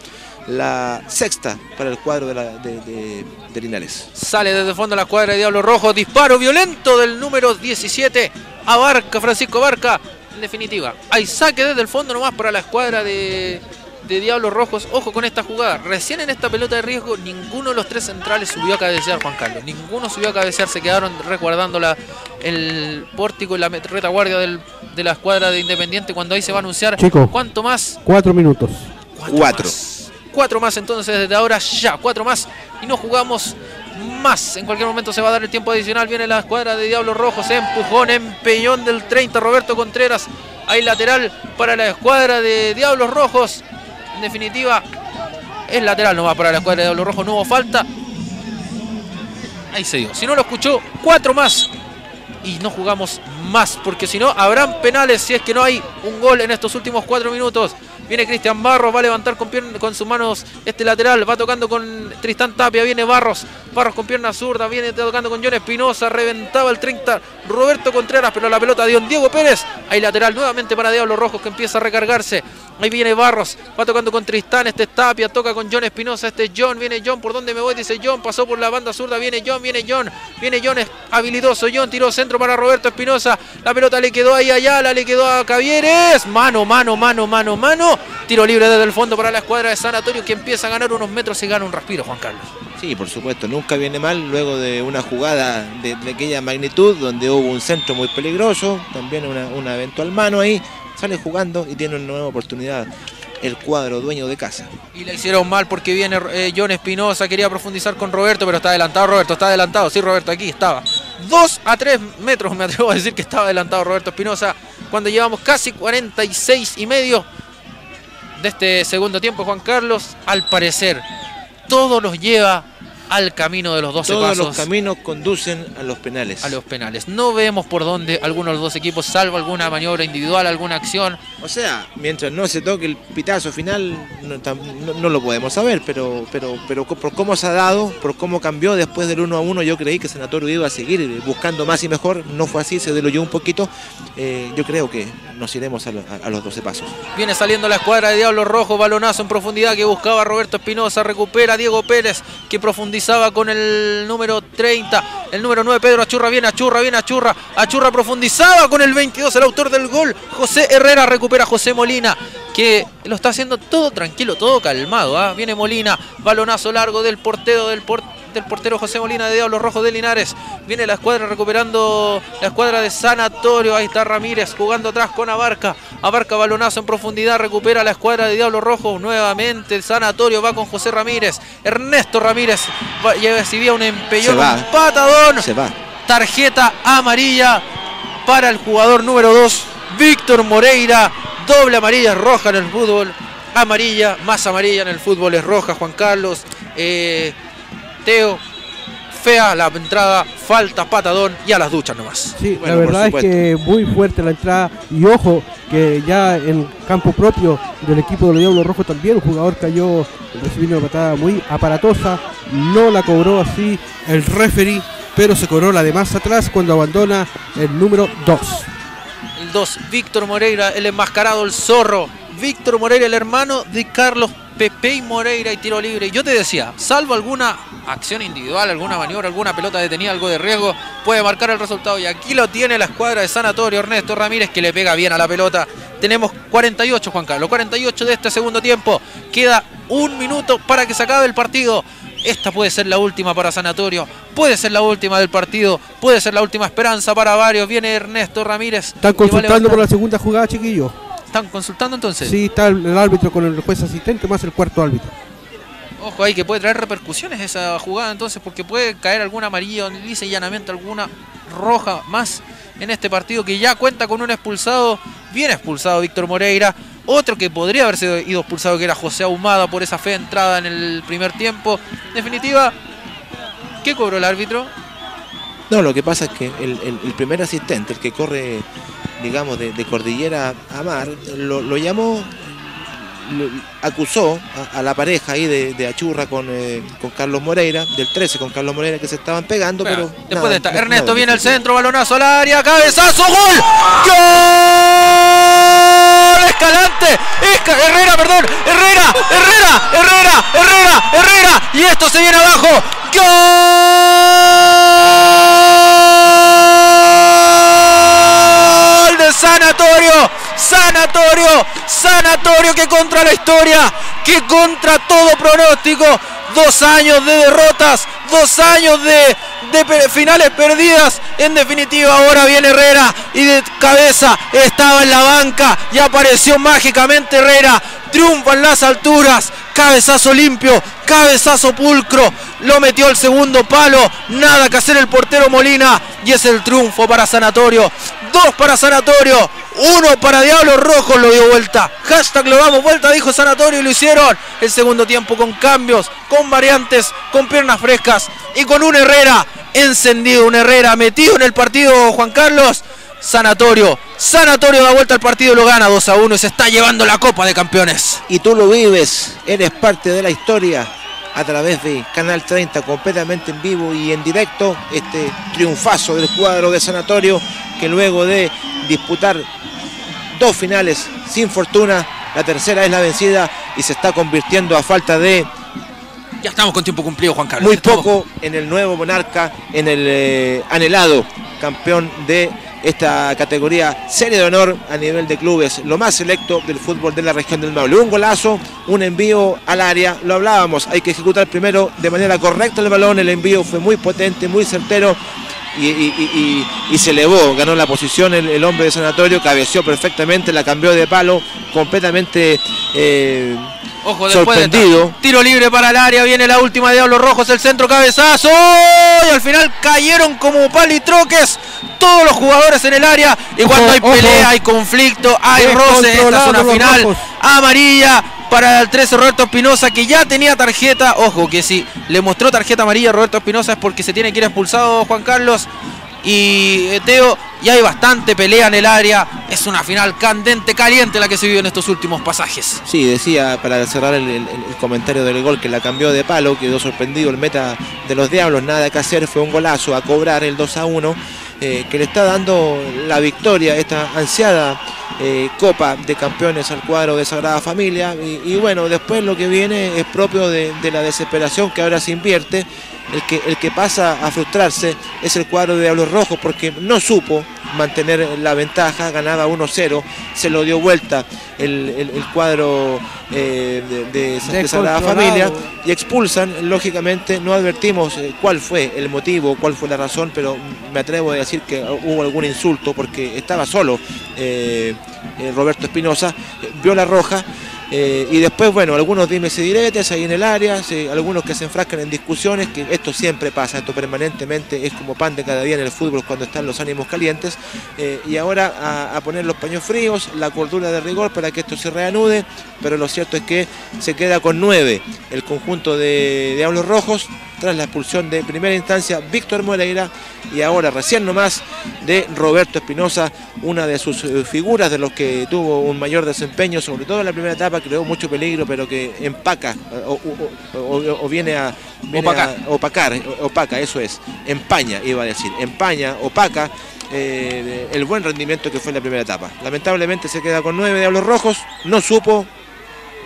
la sexta para el cuadro de, Linares. Sale desde el fondo la escuadra de Diablos Rojos. Disparo violento del número 17. Abarca Francisco Barca. En definitiva, hay saque desde el fondo nomás para la escuadra de, de Diablos Rojos. Ojo con esta jugada. Recién en esta pelota de riesgo, ninguno de los tres centrales subió a cabecear, Juan Carlos. Ninguno subió a cabecear. Se quedaron resguardando la, el pórtico y la retaguardia del- de la escuadra de Independiente cuando ahí se va a anunciar. Chico. ¿Cuánto más? Cuatro minutos. Cuatro. más. Cuatro más entonces desde ahora ya. Cuatro más. Y no jugamos más. En cualquier momento se va a dar el tiempo adicional. Viene la escuadra de Diablos Rojos. Empujón, empeñón del 30. Roberto Contreras. Ahí lateral para la escuadra de Diablos Rojos. En definitiva, es lateral nomás para la escuadra de Diablos Rojos. No hubo falta. Ahí se dio. Si no lo escuchó, cuatro más. Y no jugamos más, porque si no, habrán penales si es que no hay un gol en estos últimos cuatro minutos. Viene Cristian Barros, va a levantar con, pierna- con sus manos este lateral, va tocando con Tristán Tapia, viene Barros, Barros con pierna zurda, viene tocando con John Espinosa, reventaba el 30 Roberto Contreras, pero la pelota en Diego Pérez. Hay lateral nuevamente para Diablos Rojos que empieza a recargarse. Ahí viene Barros, va tocando con Tristán, este es Tapia, toca con John Espinosa, este es John, viene John, ¿por dónde me voy? Dice John, pasó por la banda zurda, viene John, viene John, viene John, es habilidoso John, tiró centro para Roberto Espinosa, la pelota le quedó ahí a Ayala, le quedó a Cavieres, mano, mano, mano, mano, mano, tiro libre desde el fondo para la escuadra de Sanatorio que empieza a ganar unos metros y gana un respiro, Juan Carlos. Sí, por supuesto, nunca viene mal luego de una jugada de, de aquella magnitud donde hubo un centro muy peligroso, también una, una eventual mano ahí, sale jugando y tiene una nueva oportunidad el cuadro dueño de casa. Y le hicieron mal porque viene eh, John Espinosa, quería profundizar con Roberto, pero está adelantado Roberto, está adelantado, sí Roberto, aquí estaba. Dos a tres metros, me atrevo a decir que estaba adelantado Roberto Espinosa, cuando llevamos casi 46 y medio de este segundo tiempo, Juan Carlos, al parecer, todo nos lleva al camino de los 12 Todos pasos los caminos conducen a los penales. a los penales. No vemos por dónde algunos de los dos equipos, salvo alguna maniobra individual, alguna acción, O sea, mientras no se toque el pitazo final, no, tam- no- no lo podemos saber, pero, pero, pero por cómo se ha dado, por cómo cambió después del 1 a 1, yo creí que Sanatorio iba a seguir eh, buscando más y mejor. No fue así, se diluyó un poquito. Eh, yo creo que nos iremos a, lo- a- a los 12 pasos. Viene saliendo la escuadra de Diablos Rojos, balonazo en profundidad que buscaba Roberto Espinosa, recupera Diego Pérez que profundizaba con el número 30, el número 9 Pedro Achurra, viene Achurra, viene Achurra, Achurra profundizaba con el 22, el autor del gol, José Herrera recupera a José Molina que lo está haciendo todo tranquilo, todo calmado, ¿ah? viene Molina, balonazo largo del portero del, por- del portero José Molina de Diablos Rojos de Linares. Viene la escuadra recuperando la escuadra de Sanatorio. Ahí está Ramírez jugando atrás con Abarca. Abarca balonazo en profundidad. Recupera la escuadra de Diablos Rojos. Nuevamente el Sanatorio va con José Ramírez. Ernesto Ramírez recibía un empellón, un patadón. Se va. Tarjeta amarilla para el jugador número 2, Víctor Moreira. Doble amarilla roja en el fútbol. Amarilla, más amarilla en el fútbol es roja, Juan Carlos. Eh, Teo, fea la entrada, falta patadón y a las duchas nomás. Sí, la verdad es que muy fuerte la entrada y ojo que ya en campo propio del equipo de los Diablos Rojos también un jugador cayó recibiendo una patada muy aparatosa, no la cobró así el referee, pero se cobró la de más atrás cuando abandona el número 2. El 2, Víctor Moreira, el enmascarado, el zorro. Víctor Moreira, el hermano de Carlos Pepe y Moreira y tiro libre. Yo te decía, salvo alguna acción individual, alguna maniobra, alguna pelota detenida, algo de riesgo, puede marcar el resultado. Y aquí lo tiene la escuadra de Sanatorio Ernesto Ramírez que le pega bien a la pelota. Tenemos 48, Juan Carlos, 48 de este segundo tiempo. Queda un minuto para que se acabe el partido. Esta puede ser la última para Sanatorio, puede ser la última del partido, puede ser la última esperanza para varios. Viene Ernesto Ramírez. Están consultando por la segunda jugada, chiquillo. ¿Están consultando entonces? Sí, está el, el árbitro con el juez asistente más el cuarto árbitro. Ojo ahí que puede traer repercusiones esa jugada entonces porque puede caer alguna amarilla o lisa y llanamente alguna roja más en este partido que ya cuenta con un expulsado, bien expulsado Víctor Moreira, otro que podría haberse ido expulsado que era José Ahumada por esa fe entrada en el primer tiempo. En definitiva, ¿qué cobró el árbitro? No, lo que pasa es que el, el- el primer asistente, el que corre, digamos, de, de cordillera a mar, lo, lo llamó, lo- acusó a, a la pareja ahí de, de Achurra con, eh, con Carlos Moreira, del 13 con Carlos Moreira, que se estaban pegando, pero... después nada, de esta, Ernesto nada, viene al centro, balonazo al área, cabezazo, gol. ¡Gol! Escalante, Esca- Herrera, perdón, Herrera, Herrera, Herrera, Herrera, Herrera, y esto se viene abajo. ¡Gol Sanatorio! Sanatorio, Sanatorio que contra la historia, que contra todo pronóstico. Dos años de derrotas, dos años de, finales perdidas. En definitiva, ahora viene Herrera y de cabeza estaba en la banca y apareció mágicamente Herrera. Triunfa en las alturas, cabezazo limpio, cabezazo pulcro. Lo metió el segundo palo, nada que hacer el portero Molina y es el triunfo para Sanatorio. Dos para Sanatorio, uno para Diablos Rojos lo dio vuelta. Hashtag lo damos vuelta, dijo Sanatorio y lo hicieron. El segundo tiempo con cambios, con variantes, con piernas frescas y con un Herrera encendido, un Herrera metido en el partido, Juan Carlos. Sanatorio, Sanatorio da vuelta al partido lo gana 2 a 1 y se está llevando la Copa de Campeones. Y tú lo vives, eres parte de la historia a través de Canal 30, completamente en vivo y en directo, este triunfazo del cuadro de Sanatorio, que luego de disputar dos finales sin fortuna, la tercera es la vencida y se está convirtiendo a falta de Ya estamos con tiempo cumplido, Juan Carlos. muy estamos- poco en el nuevo monarca, en el eh, anhelado campeón de esta categoría serie de honor a nivel de clubes, lo más selecto del fútbol de la región del Maule. Un golazo, un envío al área, lo hablábamos, hay que ejecutar primero de manera correcta el balón, el envío fue muy potente, muy certero. Y, y- y- y- y se elevó, ganó la posición el, el hombre de sanatorio, cabeció perfectamente, la cambió de palo, completamente eh, Ojo, después de sorprendido. tiro libre para el área, viene la última de Diablos Rojos, el centro cabezazo. Y al final cayeron como palitroques todos los jugadores en el área. Y cuando Ojo, hay ojo. pelea, hay conflicto, hay roce, esta es una final rojos. amarilla para el 13 Roberto Espinosa que ya tenía tarjeta. Ojo, que si le mostró tarjeta amarilla a Roberto Espinosa es porque se tiene que ir expulsado Juan Carlos y eh, Teo. Y hay bastante pelea en el área. Es una final candente, caliente la que se vive en estos últimos pasajes. Sí, decía para cerrar el, comentario del gol que la cambió de palo, quedó sorprendido el meta de los Diablos, nada que hacer, fue un golazo a cobrar el 2 a 1, eh, que le está dando la victoria, esta ansiada eh, Copa de Campeones al cuadro de Sagrada Familia. Y, y bueno, después lo que viene es propio de, de la desesperación que ahora se invierte. El que, el que pasa a frustrarse es el cuadro de Diablos Rojos porque no supo mantener la ventaja, ganaba 1-0, se lo dio vuelta el, el- el cuadro eh, de, de, de Sagrada. Familia y expulsan, lógicamente no advertimos eh, cuál fue el motivo, cuál fue la razón, pero me atrevo a decir que hubo algún insulto porque estaba solo eh, Roberto Espinosa, vio la roja. Eh, y después, bueno, algunos dimes y diretes ahí en el área, algunos que se enfrascan en discusiones, que esto siempre pasa, esto permanentemente es como pan de cada día en el fútbol cuando están los ánimos calientes. eh, y ahora a, a poner los paños fríos, la cordura de rigor para que esto se reanude, pero lo cierto es que se queda con nueve el conjunto de Diablos Rojos tras la expulsión de primera instancia Víctor Moreira y ahora recién nomás de Roberto Espinosa, una de sus eh, figuras de los que tuvo un mayor desempeño, sobre todo en la primera etapa, creó mucho peligro, pero que empaca o, o- o- o viene a viene Opacar. a opacar, opaca, eso es, empaña, iba a decir, empaña, opaca eh, el buen rendimiento que fue en la primera etapa. Lamentablemente se queda con nueve Diablos Rojos, no supo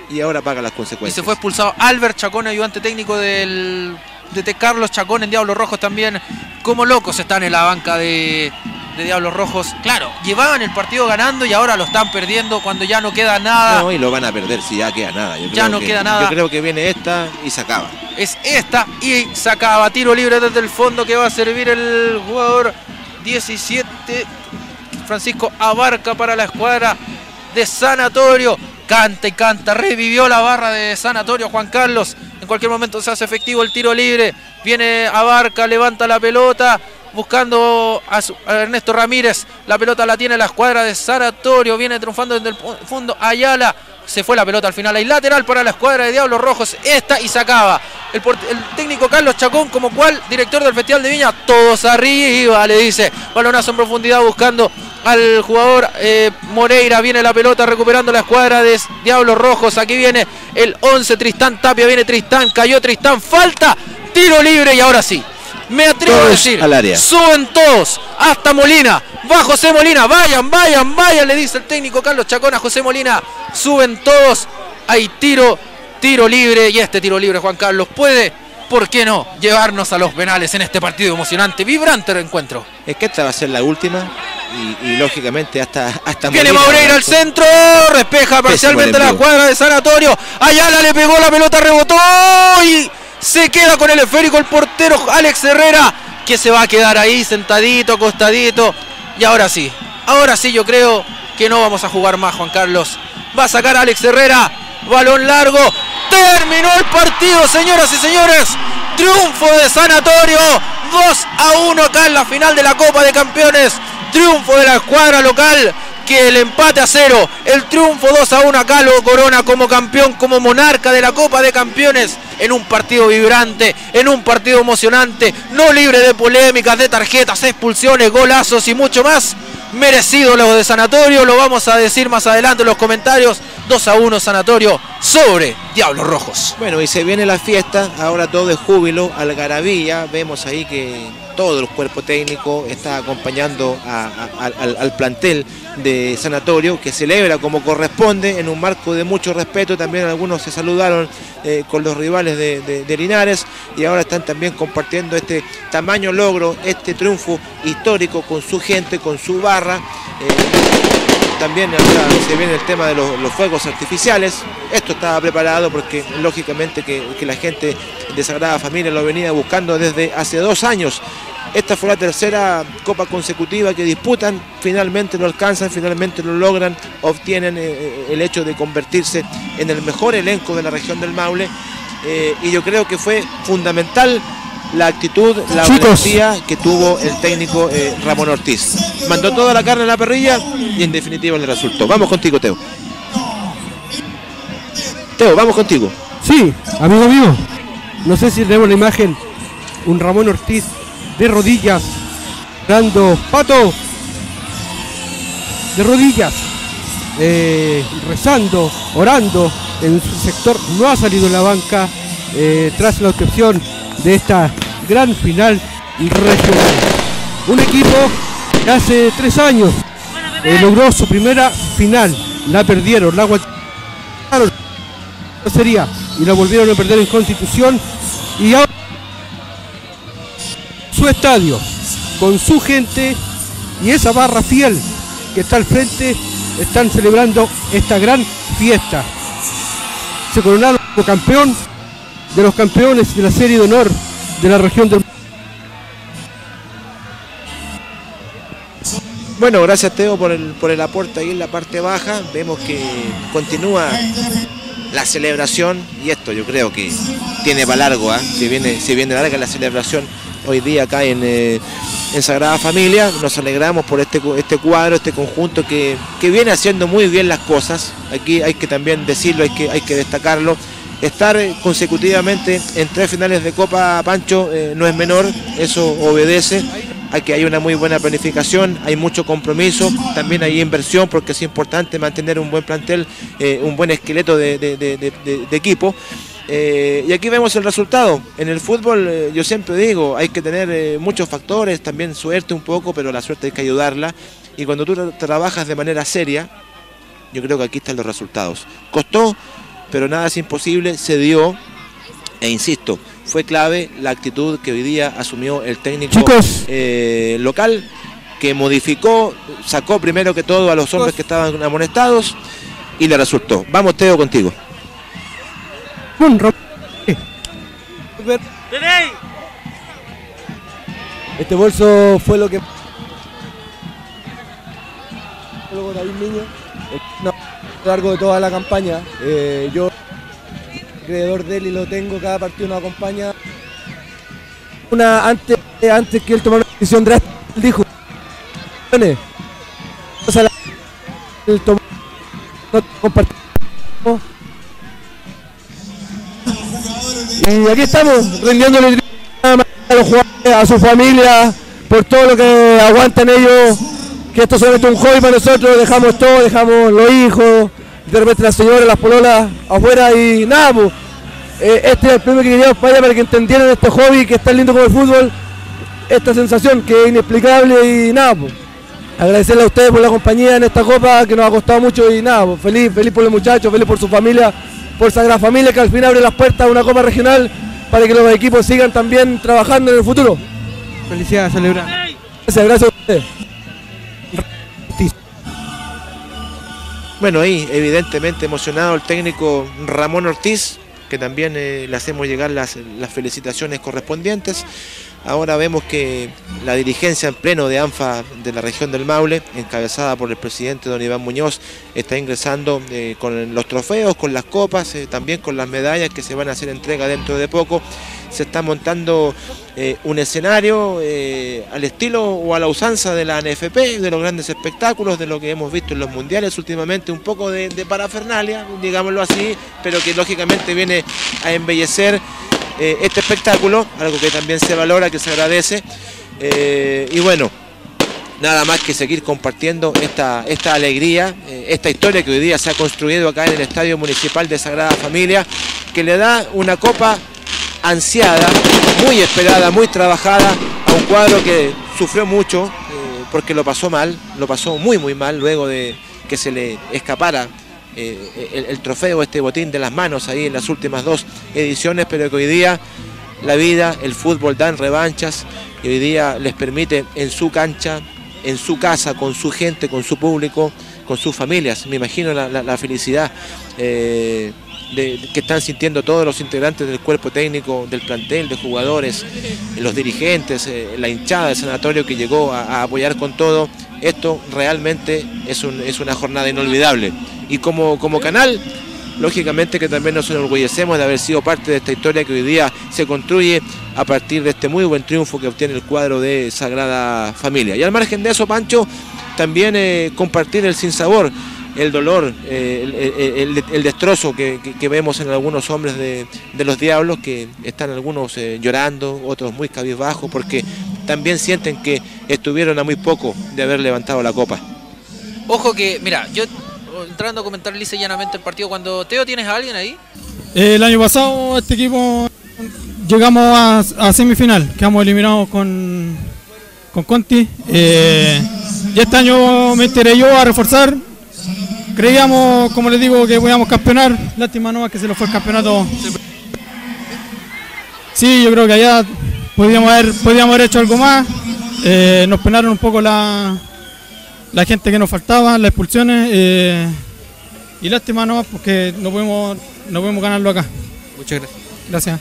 y ahora paga las Y consecuencias. se fue expulsado Albert Chacón, ayudante técnico del de Carlos Chacón en Diablos Rojos también. Como locos están en la banca de, de Diablos Rojos. Claro, llevaban el partido ganando y ahora lo están perdiendo cuando ya no queda nada. No, y lo van a perder si ya queda nada. Yo Ya no que- queda nada. Yo creo que viene esta y se acaba. es esta y sacaba tiro libre desde el fondo que va a servir el jugador 17 Francisco Abarca para la escuadra de Sanatorio canta y canta. Revivió la barra de Sanatorio Juan Carlos. En cualquier momento se hace efectivo el tiro libre. Viene Abarca levanta la pelota buscando a, Ernesto Ramírez. La pelota la tiene la escuadra de Sanatorio. Viene triunfando desde el fondo Ayala se fue la pelota al final. Hay lateral para la escuadra de Diablos Rojos. Esta y sacaba. El, el técnico Carlos Chacón, como cual director del Festival de Viña, todos arriba, le dice. Balonazo en profundidad buscando al jugador eh, Moreira. Viene la pelota recuperando la escuadra de Diablos Rojos. Aquí viene el 11 Tristán Tapia. Viene Tristán. Cayó Tristán. Falta. Tiro libre y ahora sí. Me atrevo a decir, al área. suben todos, hasta Molina, va José Molina, vayan, vayan, vayan, le dice el técnico Carlos Chacón a José Molina, suben todos, hay tiro, tiro libre y este tiro libre Juan Carlos puede, ¿por qué no?, llevarnos a los penales en este partido emocionante, vibrante reencuentro. Es que esta va a ser la última y, y lógicamente hasta hasta Viene Maureira al centro, respeja parcialmente la cuadra de Sanatorio. Ayala le pegó la pelota, rebotó y se queda con el esférico el portero Alex Herrera, que se va a quedar ahí sentadito, acostadito. Y ahora sí, ahora sí yo creo que no vamos a jugar más, Juan Carlos. Va a sacar Alex Herrera, balón largo. Terminó el partido, señoras y señores. Triunfo de Sanatorio, 2 a 1 acá en la final de la Copa de Campeones. Triunfo de la escuadra local que el empate a cero, el triunfo 2 a 1 acá lo corona como campeón, como monarca de la Copa de Campeones en un partido vibrante, en un partido emocionante, no libre de polémicas, de tarjetas, expulsiones, golazos y mucho más. Merecido lo de Sanatorio, lo vamos a decir más adelante en los comentarios. 2 a 1 Sanatorio sobre Diablos Rojos. Bueno, y se viene la fiesta, ahora todo es júbilo, algarabía, vemos ahí que todo el cuerpo técnico está acompañando al plantel de Sanatorio, que celebra como corresponde, en un marco de mucho respeto, también algunos se saludaron eh, con los rivales de, Linares y ahora están también compartiendo este tamaño logro, este triunfo histórico con su gente, con su barra. eh, también se viene el tema de los, los fuegos artificiales. Esto estaba preparado porque lógicamente que, que la gente de Sagrada Familia lo venía buscando desde hace dos años. Esta fue la tercera copa consecutiva que disputan, finalmente lo alcanzan, finalmente lo logran, obtienen eh, el hecho de convertirse en el mejor elenco de la región del Maule. Eh, y yo creo que fue fundamental la actitud, la valentía que tuvo el técnico eh, Ramón Ortiz. Mandó toda la carne a la parrilla y en definitiva le resultó. Vamos contigo, Teo. Teo, vamos contigo. Sí, amigo mío. No sé si tenemos la imagen. Un Ramón Ortiz de rodillas. Dando pato. De rodillas. eh, rezando, orando. En su sector no ha salido la banca. eh, tras la obtención de esta gran final regional. Un equipo que hace tres años eh, logró su primera final. La perdieron, la aguantaron sería y la volvieron a perder en Constitución y ahora su estadio con su gente y esa barra fiel que está al frente están celebrando esta gran fiesta. Se coronaron como campeón de los campeones de la serie de honor de la región del Bueno, gracias Teo por el, por el aporte ahí en la parte baja. Vemos que continúa la celebración y esto yo creo que tiene para largo, ¿ah? si, viene, si viene larga la celebración hoy día acá en, eh, en Sagrada Familia. Nos alegramos por este, este cuadro, este conjunto que, que, viene haciendo muy bien las cosas. Aquí hay que también decirlo, hay que, hay que destacarlo. Estar consecutivamente en tres finales de Copa Pancho eh, no es menor, eso obedece a que hay una muy buena planificación, hay mucho compromiso, también hay inversión porque es importante mantener un buen plantel, eh, un buen esqueleto de, equipo. Eh, y aquí vemos el resultado. En el fútbol, eh, yo siempre digo, hay que tener muchos factores, también suerte un poco, pero la suerte hay que ayudarla. Y cuando tú trabajas de manera seria, yo creo que aquí están los resultados. Costó, pero nada es imposible, se dio. E insisto, fue clave la actitud que hoy día asumió el técnico local, que modificó, sacó primero que todo a los hombres que estaban amonestados y le resultó. Vamos, Teo, contigo. Este bolso fue lo que David Niño a lo largo de toda la campaña. Eh, yo alrededor de él y lo tengo, cada partido nos acompaña. Una antes, antes que él tomara la decisión drástica, él dijo el tomó, no compartimos y aquí estamos, rindiéndole a los jugadores, a su familia, por todo lo que aguantan ellos, que esto solamente un hobby para nosotros, dejamos todo, dejamos los hijos, de repente las señoras, las pololas afuera y nada, pues, eh, este es el premio que queríamos para allá para que entendieran este hobby que es tan lindo como el fútbol, esta sensación que es inexplicable y nada, pues. Agradecerle a ustedes por la compañía en esta copa que nos ha costado mucho y nada, pues, feliz, feliz por los muchachos, feliz por su familia por Sagrada Familia que al fin abre las puertas a una Copa Regional para que los equipos sigan también trabajando en el futuro. Felicidades, celebrar. Gracias, gracias a ustedes. Bueno, ahí evidentemente emocionado el técnico Ramón Ortiz, que también eh, le hacemos llegar las, las felicitaciones correspondientes. Ahora vemos que la dirigencia en pleno de ANFA de la región del Maule, encabezada por el presidente don Iván Muñoz, está ingresando eh, con los trofeos, con las copas, eh, también con las medallas que se van a hacer entrega dentro de poco. Se está montando eh, un escenario al estilo o a la usanza de la NFP, de los grandes espectáculos, de lo que hemos visto en los mundiales últimamente, un poco de parafernalia, digámoslo así, pero que lógicamente viene a embellecer eh, este espectáculo, algo que también se valora, que se agradece. Eh, y bueno, nada más que seguir compartiendo esta, esta alegría, eh, esta historia que hoy día se ha construido acá en el Estadio Municipal de Sagrada Familia, que le da una copa ansiada, muy esperada, muy trabajada, a un cuadro que sufrió mucho, porque lo pasó mal, lo pasó muy muy mal luego de que se le escapara eh, el, trofeo, este botín de las manos ahí en las últimas dos ediciones, pero que hoy día la vida, el fútbol dan revanchas y hoy día les permite en su cancha, en su casa, con su gente, con su público, con sus familias. Me imagino la felicidad eh, que están sintiendo todos los integrantes del cuerpo técnico, del plantel, de jugadores, los dirigentes, eh, la hinchada del sanatorio que llegó a, apoyar con todo. Esto realmente es, un, es una jornada inolvidable y como, como canal, lógicamente que también nos enorgullecemos de haber sido parte de esta historia que hoy día se construye a partir de este muy buen triunfo que obtiene el cuadro de Sagrada Familia. Y al margen de eso, Pancho, también eh, compartir el sinsabor, el dolor, eh, el, el, el, destrozo que, que, que, vemos en algunos hombres de, de los diablos, que están algunos eh, llorando, otros muy cabizbajos, porque también sienten que estuvieron a muy poco de haber levantado la copa. Ojo que, mira, yo entrando a comentar lisa y llanamente el partido. Cuando Teo, ¿tienes a alguien ahí? El año pasado este equipo llegamos a, a semifinal, quedamos eliminados con, con Conti. Eh, y este año me enteré yo a reforzar. Creíamos, como les digo, que podíamos campeonar. Lástima no que se lo fue el campeonato. Sí, yo creo que allá podíamos haber, podíamos haber hecho algo más. eh, nos penaron un poco la, la gente que nos faltaba, las expulsiones. eh, y lástima nomás porque no podemos, no podemos ganarlo acá. Muchas gracias. Gracias.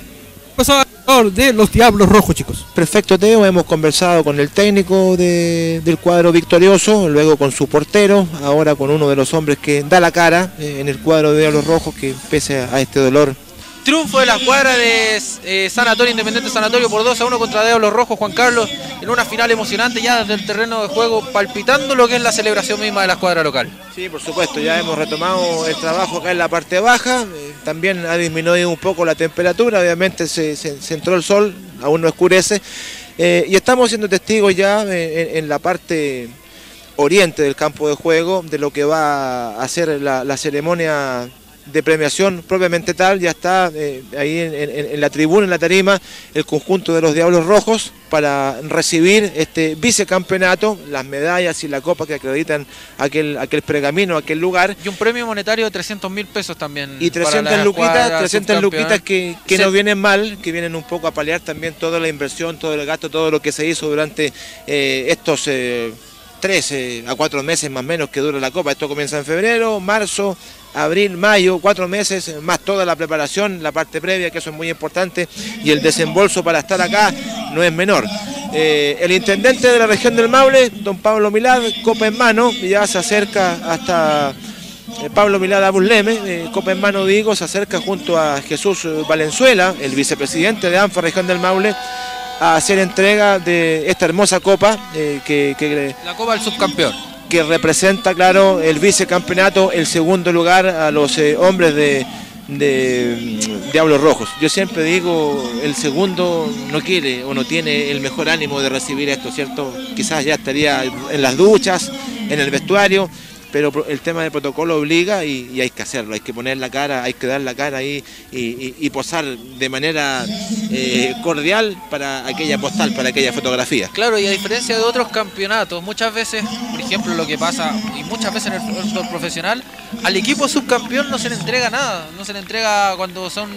De los Diablos Rojos, chicos. Perfecto, Teo. Hemos conversado con el técnico de- del cuadro victorioso, luego con su portero, ahora con uno de los hombres que da la cara eh, en el cuadro de Diablos Rojos, que pese a este dolor. Triunfo de la escuadra de eh, Sanatorio Independiente Sanatorio por 2 a 1 contra Diablos Rojos, Juan Carlos, en una final emocionante ya desde el terreno de juego, palpitando lo que es la celebración misma de la escuadra local. Sí, por supuesto, ya hemos retomado el trabajo acá en la parte baja, eh, también ha disminuido un poco la temperatura, obviamente se, entró el sol, aún no oscurece, eh, y estamos siendo testigos ya en, la parte oriente del campo de juego de lo que va a ser la ceremonia de premiación propiamente tal, ya está eh, ahí en, en- en la tribuna, en la tarima, el conjunto de los Diablos Rojos para recibir este vicecampeonato, las medallas y la copa que acreditan aquel, aquel pergamino, aquel lugar. Y un premio monetario de 300 mil pesos también. Y para 300 la luquitas, escuadra 300 subcampeona. luquitas que, que no vienen mal, que vienen un poco a paliar también toda la inversión, todo el gasto, todo lo que se hizo durante eh, estos eh, tres a cuatro meses más o menos que dura la Copa. Esto comienza en febrero, marzo, abril, mayo, cuatro meses, más toda la preparación, la parte previa, que eso es muy importante, y el desembolso para estar acá no es menor. Eh, el intendente de la región del Maule, don Pablo Milad, copa en mano, ya se acerca hasta eh, Pablo Milada Busleme, eh, Copa en mano digo, se acerca junto a Jesús Valenzuela, el vicepresidente de ANFA Región del Maule, a hacer entrega de esta hermosa copa eh, que, que- La copa del subcampeón. Que representa, claro, el vicecampeonato, el segundo lugar a los eh, hombres de, mm, Diablos Rojos. Yo siempre digo, el segundo no quiere o no tiene el mejor ánimo de recibir esto, ¿cierto? Quizás ya estaría en las duchas, en el vestuario, pero el tema del protocolo obliga y, hay que hacerlo, hay que poner la cara, hay que dar la cara ahí y, posar de manera eh, cordial para aquella postal, para aquella fotografía. Claro, y a diferencia de otros campeonatos, muchas veces, por ejemplo, lo que pasa, y muchas veces en el profesional, al equipo subcampeón no se le entrega nada, no se le entrega cuando son,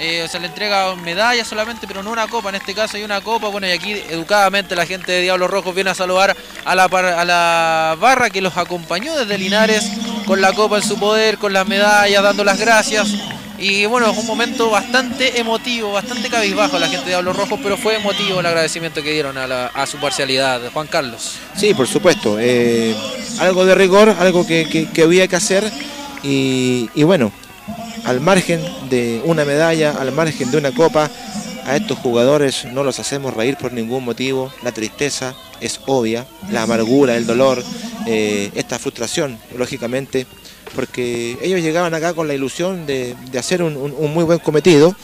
eh, se le entrega medallas solamente, pero no una copa, en este caso hay una copa, bueno, y aquí educadamente la gente de Diablos Rojos viene a saludar a la, a la barra que los acompañó desde Linares, con la copa en su poder, con las medallas, dando las gracias. Y bueno, es un momento bastante emotivo, bastante cabizbajo la gente de Diablos Rojos, pero fue emotivo el agradecimiento que dieron a, la- a su parcialidad. Juan Carlos. Sí, por supuesto. eh, algo de rigor, algo que, que- había que hacer. Y bueno, al margen de una medalla, al margen de una copa, a estos jugadores no los hacemos reír por ningún motivo. La tristeza es obvia, la amargura, el dolor, eh, esta frustración, lógicamente, porque ellos llegaban acá con la ilusión de, hacer un, muy buen cometido.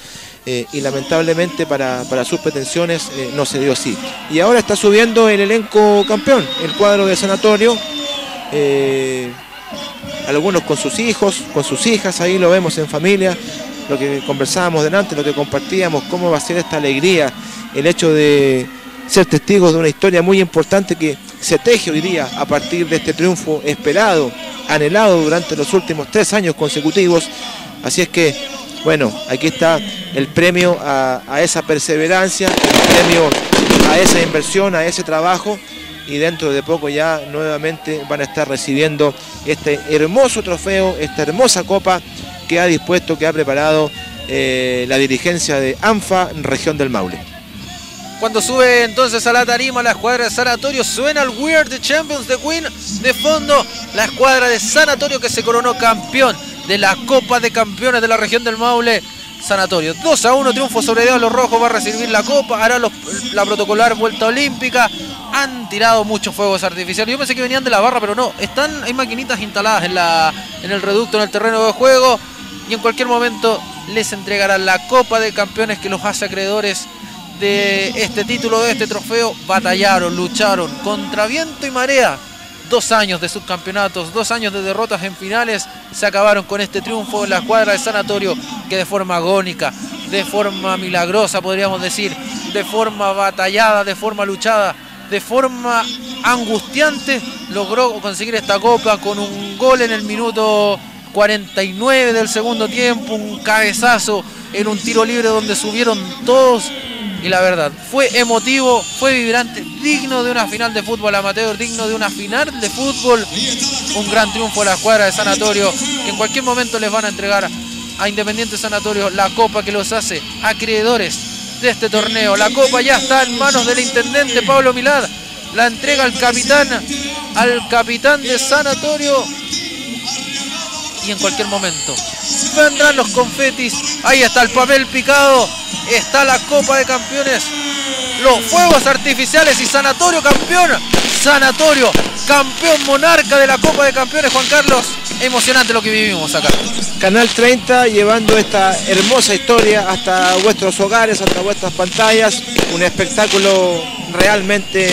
eh, y lamentablemente para, sus pretensiones eh, no se dio así. Y ahora está subiendo el elenco campeón, el cuadro de Sanatorio, algunos con sus hijos, con sus hijas, ahí lo vemos en familia, lo que conversábamos delante, lo que compartíamos, cómo va a ser esta alegría, el hecho de ser testigos de una historia muy importante que se teje hoy día a partir de este triunfo esperado, anhelado durante los últimos tres años consecutivos. Así es que, bueno, aquí está el premio a, esa perseverancia, el premio a esa inversión, a ese trabajo y dentro de poco ya nuevamente van a estar recibiendo este hermoso trofeo, esta hermosa copa que ha dispuesto, que ha preparado eh, la dirigencia de ANFA Región del Maule. Cuando sube entonces a la tarima la escuadra de Sanatorio, suena el Weird the Champions de Queen. De fondo, la escuadra de Sanatorio que se coronó campeón de la Copa de Campeones de la región del Maule. Sanatorio 2 a 1, triunfo sobre Diablos Rojos, va a recibir la copa, hará la protocolar vuelta olímpica. Han tirado muchos fuegos artificiales. Yo pensé que venían de la barra, pero no. Están, hay maquinitas instaladas en, la, en el reducto, en el terreno de juego. Y en cualquier momento les entregarán la Copa de Campeones que los hace acreedores de este título, de este trofeo, batallaron, lucharon contra viento y marea. Dos años de subcampeonatos, dos años de derrotas en finales, se acabaron con este triunfo en la escuadra de Sanatorio, que de forma agónica, de forma milagrosa podríamos decir, de forma batallada, de forma luchada, de forma angustiante, logró conseguir esta copa con un gol en el minuto 49 del segundo tiempo, un cabezazo en un tiro libre donde subieron todos y la verdad, fue emotivo, fue vibrante, digno de una final de fútbol amateur, digno de una final de fútbol. Un gran triunfo de la escuadra de Sanatorio, que en cualquier momento les van a entregar a Independiente Sanatorio la copa que los hace acreedores de este torneo. La copa ya está en manos del intendente Pablo Milad. La entrega al capitán, al capitán de Sanatorio. Y en cualquier momento vendrán los confetis. Ahí está el papel picado. Está la Copa de Campeones. Los fuegos artificiales y Sanatorio campeón. Sanatorio, campeón monarca de la Copa de Campeones, Juan Carlos. Emocionante lo que vivimos acá. Canal 30 llevando esta hermosa historia hasta vuestros hogares, hasta vuestras pantallas. Un espectáculo realmente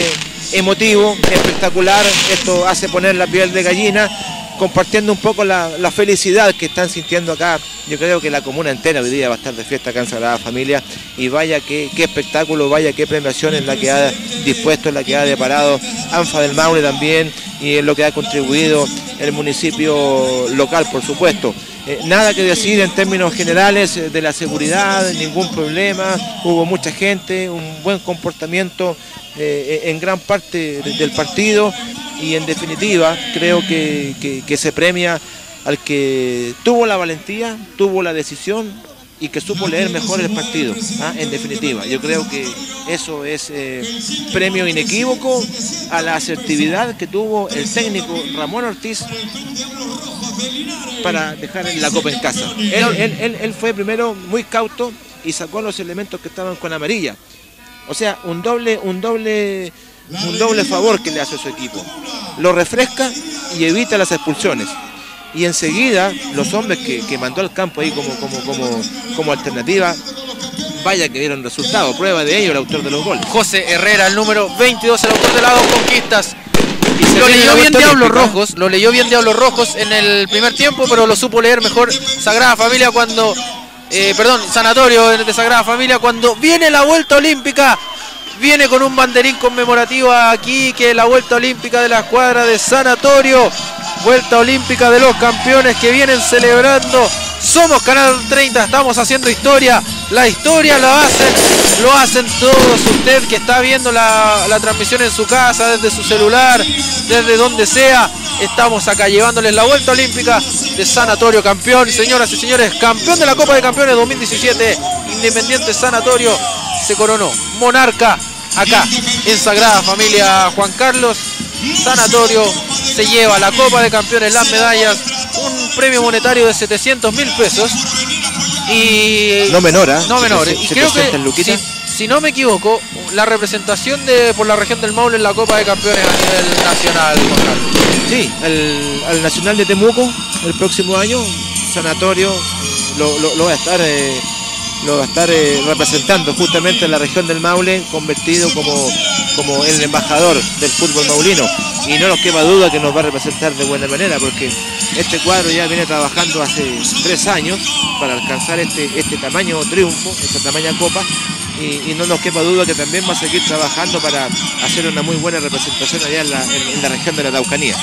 emotivo, espectacular. Esto hace poner la piel de gallina compartiendo un poco la, felicidad que están sintiendo acá. Yo creo que la comuna entera hoy día va a estar de fiesta acá en Sagrada Familia y vaya qué, espectáculo, vaya qué premiación en la que ha dispuesto, en la que ha deparado ANFA del Maule también y en lo que ha contribuido el municipio local, por supuesto. Eh, nada que decir en términos generales eh, de la seguridad, ningún problema, hubo mucha gente, un buen comportamiento eh, en gran parte del partido. Y en definitiva creo que, se premia al que tuvo la valentía, tuvo la decisión y que supo leer mejor el partido, ¿ah? en definitiva. Yo creo que eso es eh, premio inequívoco a la asertividad que tuvo el técnico Ramón Ortiz para dejar la copa en casa. Él, él fue primero muy cauto y sacó los elementos que estaban con amarilla. O sea, un doble, un doble un doble favor que le hace a su equipo. Lo refresca y evita las expulsiones. Y enseguida los hombres que, mandó al campo ahí como, como, como, como alternativa, vaya que dieron resultado. Prueba de ello el autor de los goles. José Herrera, el número 22, el autor de las dos conquistas. Y lo leyó bien Diablos Rojos, lo leyó bien Diablos Rojos en el primer tiempo, pero lo supo leer mejor Sagrada Familia cuando, eh, perdón, Sanatorio de Sagrada Familia cuando viene la vuelta olímpica viene con un banderín conmemorativo aquí, que es la vuelta olímpica de la escuadra de Sanatorio. Vuelta olímpica de los campeones que vienen celebrando. Somos Canal 30, estamos haciendo historia. La historia la hacen, lo hacen todos. Usted que está viendo la, la transmisión en su casa, desde su celular, desde donde sea. Estamos acá llevándoles la vuelta olímpica de Sanatorio campeón. Señoras y señores, campeón de la Copa de Campeones 2017. Independiente Sanatorio se coronó monarca acá en Sagrada Familia Juan Carlos. Sanatorio se lleva la Copa de Campeones, las medallas, un premio monetario de 700 mil pesos. Y no menor, ¿eh? No menor. y creo que, si, no me equivoco, la representación de por la región del Maule en la Copa de Campeones a nivel nacional. Sí, al Nacional de Temuco el próximo año, Sanatorio lo, va a estar... Eh, lo va a estar eh, representando justamente en la región del Maule, convertido como, como el embajador del fútbol maulino. Y no nos queda duda que nos va a representar de buena manera, porque este cuadro ya viene trabajando hace tres años para alcanzar este, este tamaño triunfo, esta tamaña copa, y, no nos quepa duda que también va a seguir trabajando para hacer una muy buena representación allá en la, en la región de la Araucanía.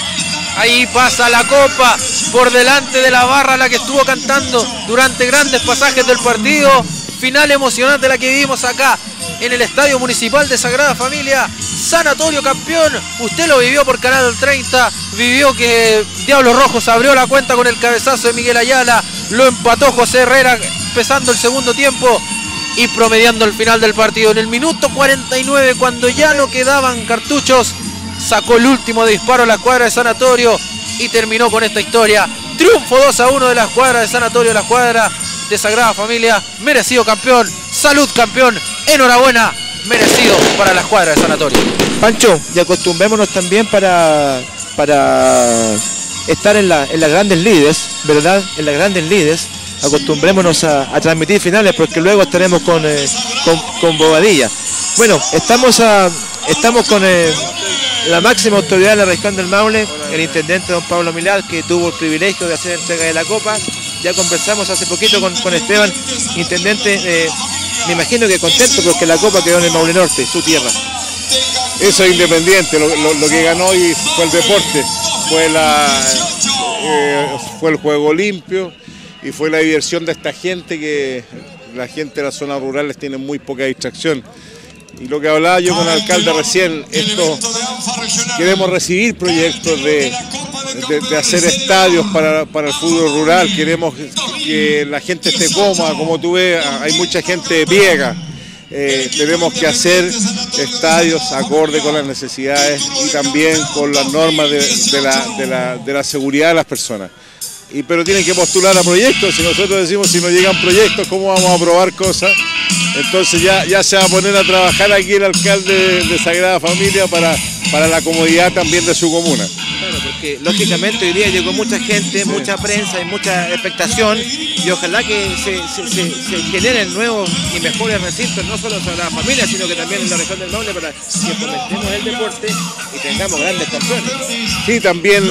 Ahí pasa la copa por delante de la barra la que estuvo cantando durante grandes pasajes del partido. Final emocionante la que vivimos acá en el Estadio Municipal de Sagrada Familia. Sanatorio campeón. Usted lo vivió por Canal 30. Vivió que Diablos Rojos abrió la cuenta con el cabezazo de Miguel Ayala. Lo empató José Herrera empezando el segundo tiempo y promediando el final del partido. En el minuto 49, cuando ya no quedaban cartuchos, sacó el último disparo a la cuadra de Sanatorio y terminó con esta historia. Triunfo 2 a 1 de la escuadra de Sanatorio, la escuadra de Sagrada Familia. Merecido campeón, salud campeón, enhorabuena, merecido para la escuadra de Sanatorio. Pancho, y acostumbrémonos también para, para estar en, las grandes líderes, ¿verdad? En las grandes líderes. Acostumbrémonos a, transmitir finales porque luego estaremos con, eh, con, Bobadilla. Bueno, estamos, estamos con... Eh, la máxima autoridad de la región del Maule, el intendente don Pablo Milad, que tuvo el privilegio de hacer entrega de la copa. Ya conversamos hace poquito con, Esteban, intendente, eh, me imagino que contento porque la copa quedó en el Maule Norte, su tierra. Eso es independiente, lo, que ganó hoy fue el deporte, eh, fue el juego limpio y fue la diversión de esta gente que la gente de las zonas rurales tiene muy poca distracción. Y lo que hablaba yo con el alcalde recién, esto queremos recibir proyectos de, de, hacer estadios para, para, el fútbol rural, queremos que la gente esté cómoda, como tú ves, hay mucha gente viega. Eh, tenemos que hacer estadios acorde con las necesidades y también con las normas de, la, de, la, de la seguridad de las personas. Y, pero tienen que postular a proyectos. Si nosotros decimos si no llegan proyectos, ¿cómo vamos a aprobar cosas? Entonces ya, ya se va a poner a trabajar aquí el alcalde de Sagrada Familia para, para la comodidad también de su comuna. Porque lógicamente hoy día llegó mucha gente, mucha prensa y mucha expectación y ojalá que se, generen nuevos y mejores recintos, no solo en Sagrada Familia, sino que también en la región del Maule para que fomentemos el deporte y tengamos grandes campeones. Sí, también,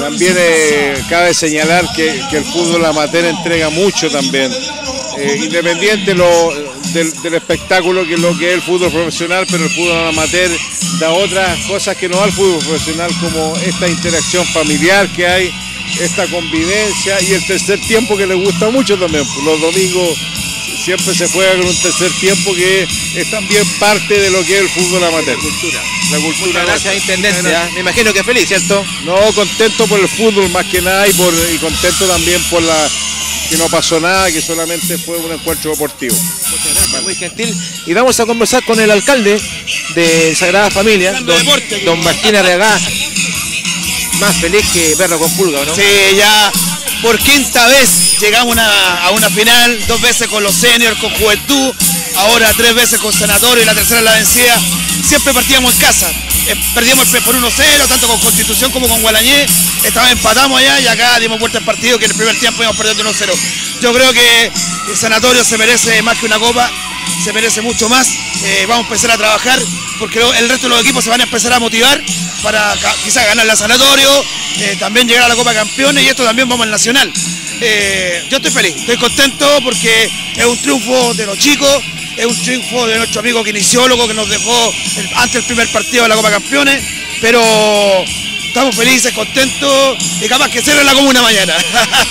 también eh, cabe señalar que, el fútbol amateur entrega mucho también. Eh, independiente del, espectáculo que es lo que es el fútbol profesional, pero el fútbol amateur da otras cosas que no da el fútbol profesional, como esta interacción familiar que hay, esta convivencia y el tercer tiempo que le gusta mucho también. Los domingos siempre se juega con un tercer tiempo que es también parte de lo que es el fútbol amateur. La cultura. La cultura. gracias, Intendente. ¿ah? Me imagino que feliz, ¿cierto? No, contento por el fútbol más que nada y, por, y contento también por la que no pasó nada, que solamente fue un encuentro deportivo. Muchas gracias, muy gentil. Y vamos a conversar con el alcalde de Sagrada Familia, don, don Martín Arregá. Más feliz que verlo con pulga, ¿no? Sí, ya por quinta vez llegamos a una final, dos veces con los seniors, con Juventud, ahora tres veces con Sanatorio y la tercera la vencida. Siempre partíamos en casa, eh, perdíamos por 1-0, tanto con Constitución como con Gualañé, esta vez empatamos allá y acá dimos vuelta al partido que en el primer tiempo íbamos perdiendo 1-0. Yo creo que el Sanatorio se merece más que una copa, se merece mucho más, eh, vamos a empezar a trabajar porque el resto de los equipos se van a empezar a motivar para quizás ganar el Sanatorio, eh, también llegar a la Copa Campeones y esto también vamos al Nacional. yo estoy feliz, estoy contento porque es un triunfo de los chicos, es un triunfo de nuestro amigo kinesiólogo que nos dejó antes del primer partido de la Copa Campeones, pero estamos felices, contentos y capaz que cierre la comuna mañana.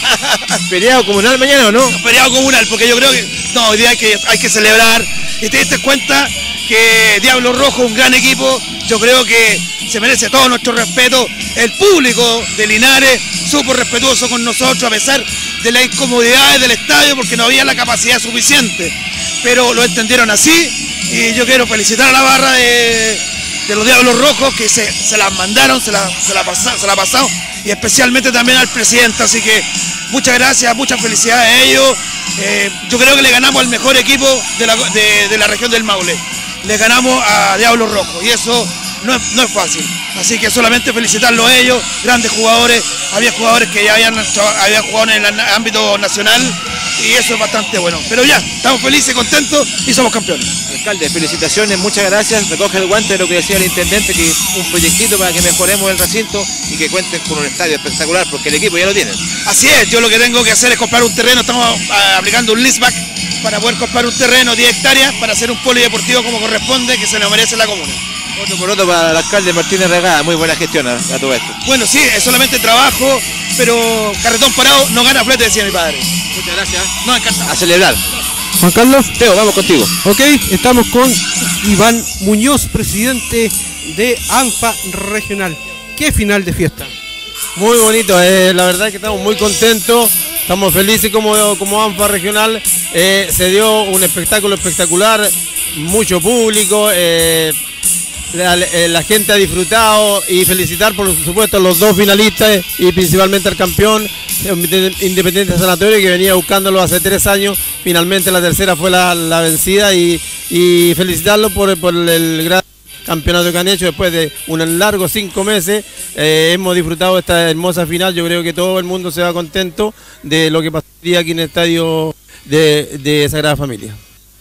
¿Feriado comunal mañana o no? Feriado comunal, porque yo creo que no, hoy día hay que, hay que celebrar y te diste cuenta que Diablo Rojo, un gran equipo, yo creo que se merece todo nuestro respeto. El público de Linares, súper respetuoso con nosotros a pesar de las incomodidades del estadio porque no había la capacidad suficiente pero lo entendieron así y yo quiero felicitar a la barra de, los Diablos Rojos que se, las mandaron, se la, se, la se la pasaron y especialmente también al presidente, así que muchas gracias, muchas felicidades a ellos. Eh, yo creo que le ganamos al mejor equipo de la, de la región del Maule, le ganamos a Diablos Rojos y eso no es, fácil. Así que solamente felicitarlo a ellos, grandes jugadores, había jugadores que ya habían, habían jugado en el ámbito nacional y eso es bastante bueno. Pero ya, estamos felices, contentos y somos campeones. Alcalde, felicitaciones, muchas gracias. Recoge el guante de lo que decía el intendente, que un proyectito para que mejoremos el recinto y que cuenten con un estadio espectacular, porque el equipo ya lo tiene. Así es, yo lo que tengo que hacer es comprar un terreno, estamos ah, aplicando un leaseback para poder comprar un terreno 10 hectáreas para hacer un polideportivo como corresponde, que se lo merece la comuna. Otro por otro para el alcalde Martínez Regada, muy buena gestión a, todo esto. Bueno, sí, es solamente trabajo, pero carretón parado no gana flete, decía mi padre. Muchas gracias. No, encantado. A celebrar. Juan Carlos. Teo, vamos contigo. Ok, estamos con Iván Muñoz, presidente de ANFA Regional. ¿Qué final de fiesta? Muy bonito, eh, la verdad es que estamos muy contentos, estamos felices como, como ANFA Regional. Eh, se dio un espectáculo espectacular, mucho público. Eh, eh, la, gente ha disfrutado y felicitar por supuesto a los dos finalistas y principalmente al campeón Independiente Sanatorio que venía buscándolo hace tres años, finalmente la tercera fue la, vencida y, felicitarlo por, el gran campeonato que han hecho después de un largo cinco meses. Eh, hemos disfrutado esta hermosa final, yo creo que todo el mundo se va contento de lo que pasaría aquí en el estadio de, de Sagrada Familia.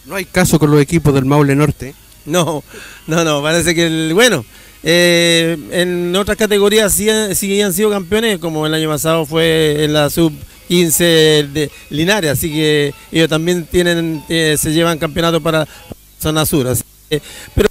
No hay caso con los equipos del Maule Norte. No, no, no, parece que, el, bueno, eh, en otras categorías sí, sí, han sido campeones, como el año pasado fue en la sub 15 de Linares, así que ellos también tienen, eh, se llevan campeonato para zona sur. pero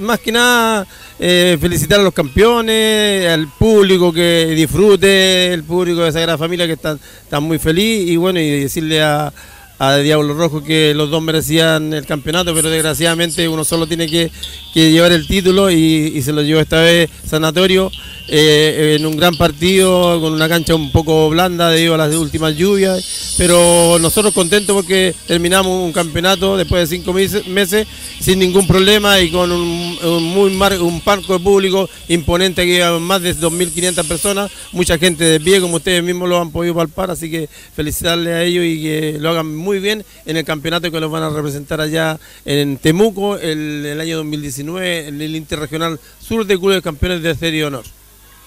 más que nada eh, felicitar a los campeones, al público que disfrute, el público de Sagrada Familia que está, está muy feliz y bueno, y decirle a, a Diablo Rojo que los dos merecían el campeonato, pero desgraciadamente uno solo tiene que, que llevar el título y, y se lo llevó esta vez Sanatorio eh, en un gran partido con una cancha un poco blanda debido a las últimas lluvias, pero nosotros contentos porque terminamos un campeonato después de cinco meses, sin ningún problema y con un, muy mar- un parco de público imponente que lleva más de 2.500 personas, mucha gente de pie como ustedes mismos lo han podido palpar, así que felicitarles a ellos y que lo hagan muy bien en el campeonato que los van a representar allá en Temuco el, el año 2019 en el Interregional Sur de Clubes Campeones de Serie Honor.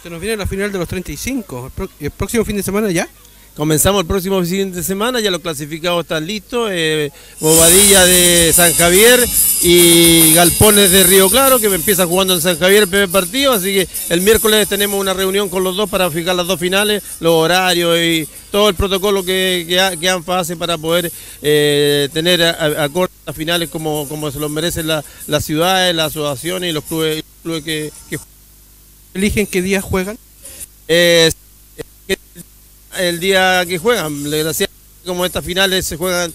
Se nos viene la final de los 35. El, el próximo fin de semana ya. Comenzamos el próximo fin de semana, ya los clasificados están listos, eh, Bobadilla de San Javier y Galpones de Río Claro, que empieza jugando en San Javier el primer partido, así que el miércoles tenemos una reunión con los dos para fijar las dos finales, los horarios y todo el protocolo que, que, ANFA hace para poder eh, tener a- a- finales como, como se los merecen la- las ciudades, las asociaciones y los clubes, que, que Eligen qué día juegan. eh, el día que juegan. Desgraciadamente, como estas finales se juegan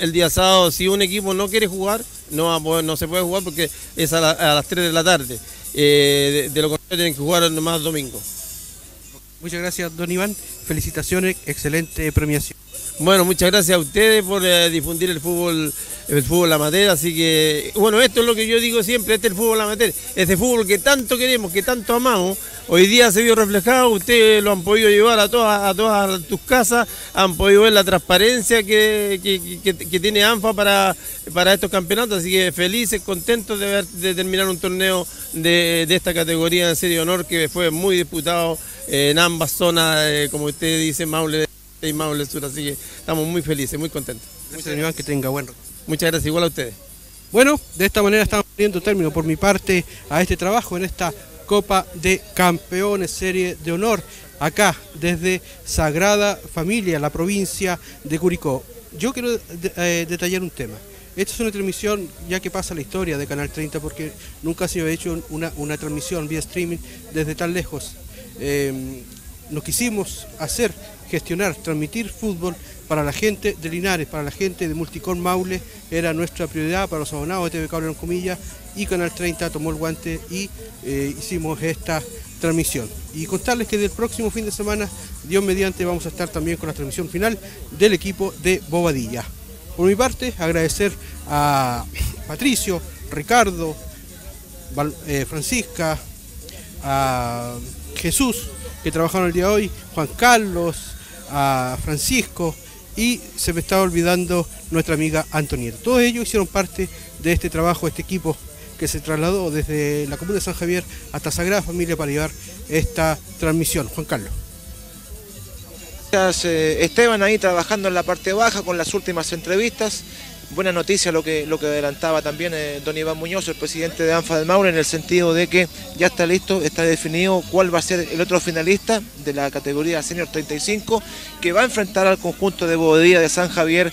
el día sábado, si un equipo no quiere jugar, no, no se puede jugar porque es a, la- a las 3 de la tarde. Eh, de, de lo contrario, tienen que jugar nomás domingo. Muchas gracias, don Iván. Felicitaciones, excelente premiación. Bueno, muchas gracias a ustedes por eh, difundir el fútbol, el fútbol amateur, así que, bueno, esto es lo que yo digo siempre, este es el fútbol amateur, este fútbol que tanto queremos, que tanto amamos, hoy día se vio reflejado, ustedes lo han podido llevar a todas, a todas tus casas, han podido ver la transparencia que, que- tiene ANFA para, para estos campeonatos, así que felices, contentos de, ver- terminar un torneo de, de esta categoría en serie de honor que fue muy disputado en ambas zonas, eh, como usted dice, Maule y Maule Sur, así que estamos muy felices, muy contentos. Gracias, don Iván, que tenga buen rato. Muchas gracias, igual a ustedes. Bueno, de esta manera estamos poniendo término por mi parte a este trabajo en esta Copa de Campeones Serie de Honor, acá desde Sagrada Familia, la provincia de Curicó. Yo quiero eh, detallar un tema. Esta es una transmisión ya que pasa la historia de Canal 30 porque nunca se había hecho una, una transmisión vía streaming desde tan lejos. Eh, nos quisimos hacer, gestionar, transmitir fútbol para la gente de Linares, para la gente de Multicom Maule, era nuestra prioridad para los abonados de TV Cable en comillas, y Canal 30 tomó el guante y eh, hicimos esta transmisión. Y contarles que del próximo fin de semana, Dios mediante, vamos a estar también con la transmisión final del equipo de Bobadilla. Por mi parte, agradecer a Patricio, Ricardo, eh, Francisca, a Jesús, que trabajaron el día de hoy, Juan Carlos, a Francisco y se me estaba olvidando nuestra amiga Antonieta. Todos ellos hicieron parte de este trabajo, este equipo que se trasladó desde la comuna de San Javier hasta Sagrada Familia para llevar esta transmisión. Juan Carlos. Eh, Esteban ahí trabajando en la parte baja con las últimas entrevistas. Buena noticia lo que, lo que adelantaba también eh, don Iván Muñoz, el presidente de ANFA del Maule, en el sentido de que ya está listo, está definido cuál va a ser el otro finalista de la categoría Senior 35, que va a enfrentar al conjunto de Bodía de San Javier.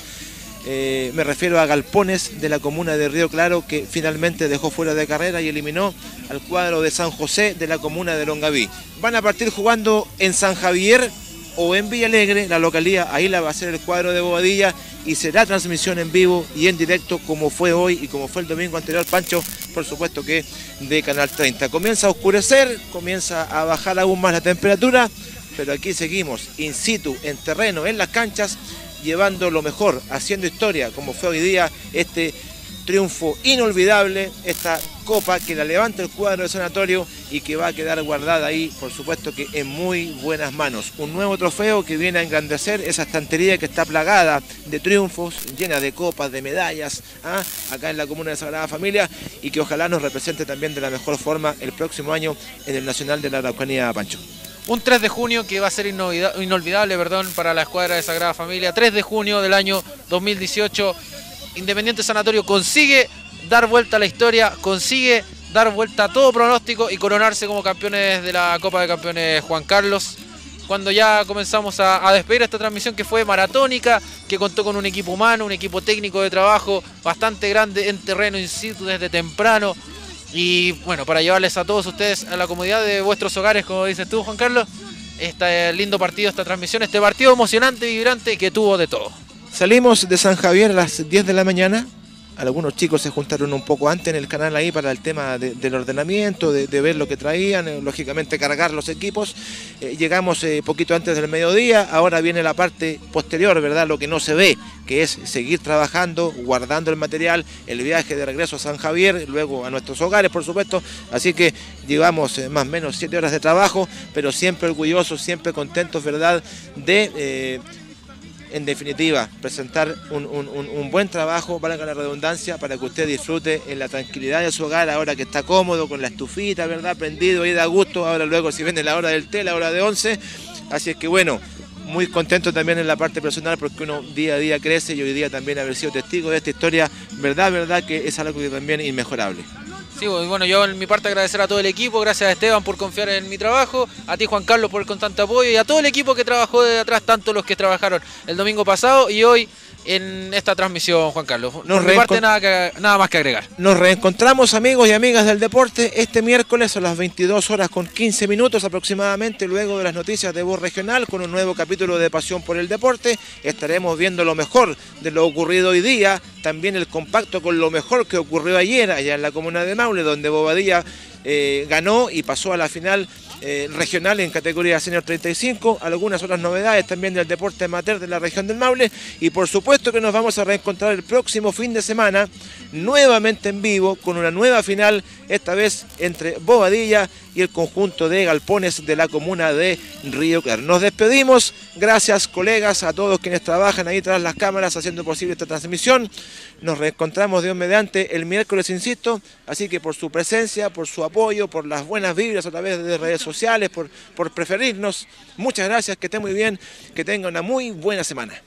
eh, me refiero a Galpones de la comuna de Río Claro, que finalmente dejó fuera de carrera y eliminó al cuadro de San José de la comuna de Longaví. Van a partir jugando en San Javier o en Villalegre, la localidad, ahí la va a ser el cuadro de Bobadilla y será transmisión en vivo y en directo como fue hoy y como fue el domingo anterior, Pancho, por supuesto que de Canal 30. Comienza a oscurecer, comienza a bajar aún más la temperatura, pero aquí seguimos in situ, en terreno, en las canchas, llevando lo mejor, haciendo historia, como fue hoy día este triunfo inolvidable, esta copa que la levanta el cuadro de sanatorio y que va a quedar guardada ahí, por supuesto que en muy buenas manos. Un nuevo trofeo que viene a engrandecer esa estantería que está plagada de triunfos, llena de copas, de medallas, ¿ah? acá en la comuna de Sagrada Familia y que ojalá nos represente también de la mejor forma el próximo año en el Nacional de la Araucanía Pancho. Un 3 de junio que va a ser inolvida- inolvidable perdón, para la escuadra de Sagrada Familia. 3 de junio del año 2018, Independiente Sanatorio consigue dar vuelta a la historia, consigue dar vuelta a todo pronóstico y coronarse como campeones de la Copa de Campeones Juan Carlos. Cuando ya comenzamos a, a despedir esta transmisión que fue maratónica, que contó con un equipo humano, un equipo técnico de trabajo bastante grande en terreno in situ desde temprano. Y bueno, para llevarles a todos ustedes a la comodidad de vuestros hogares, como dices tú, Juan Carlos, este lindo partido, esta transmisión, este partido emocionante y vibrante que tuvo de todo. Salimos de San Javier a las 10 de la mañana. Algunos chicos se juntaron un poco antes en el canal ahí para el tema de- del ordenamiento, de, ver lo que traían, eh, lógicamente cargar los equipos. Eh, llegamos eh, poquito antes del mediodía, ahora viene la parte posterior, ¿verdad? Lo que no se ve, que es seguir trabajando, guardando el material, el viaje de regreso a San Javier, luego a nuestros hogares, por supuesto. Así que llevamos más o menos siete horas de trabajo, pero siempre orgullosos, siempre contentos, ¿verdad? De... en definitiva, presentar un, un- un- un buen trabajo, valga la redundancia, para que usted disfrute en la tranquilidad de su hogar, ahora que está cómodo, con la estufita, ¿verdad? Prendido y da gusto, ahora luego si viene la hora del té, la hora de 11. Así es que bueno, muy contento también en la parte personal porque uno día a día crece y hoy día también haber sido testigo de esta historia, verdad, verdad que es algo que también es inmejorable. Sí, pues, bueno, yo en mi parte agradecer a todo el equipo, gracias a Esteban por confiar en mi trabajo, a ti Juan Carlos por el constante apoyo y a todo el equipo que trabajó de atrás, tanto los que trabajaron el domingo pasado y hoy en esta transmisión, Juan Carlos. Por Nos parte nada, que- nada más que agregar. Nos reencontramos amigos y amigas del deporte este miércoles a las 22 horas con 15 minutos aproximadamente luego de las noticias de Voz Regional con un nuevo capítulo de Pasión por el Deporte. Estaremos viendo lo mejor de lo ocurrido hoy día, también el compacto con lo mejor que ocurrió ayer allá en la comuna de Maule donde Bobadilla eh, ganó y pasó a la final eh, en categoría senior 35, algunas otras novedades también del deporte amateur de la región del Maule y por supuesto que nos vamos a reencontrar el próximo fin de semana nuevamente en vivo con una nueva final, esta vez entre Bobadilla y el conjunto de galpones de la comuna de Río Claro. Nos despedimos, gracias colegas a todos quienes trabajan ahí tras las cámaras haciendo posible esta transmisión. Nos reencontramos Dios mediante el miércoles, insisto, así que por su presencia, por su apoyo, por las buenas vibras a través de redes sociales, por, por preferirnos, muchas gracias, que esté muy bien, que tenga una muy buena semana.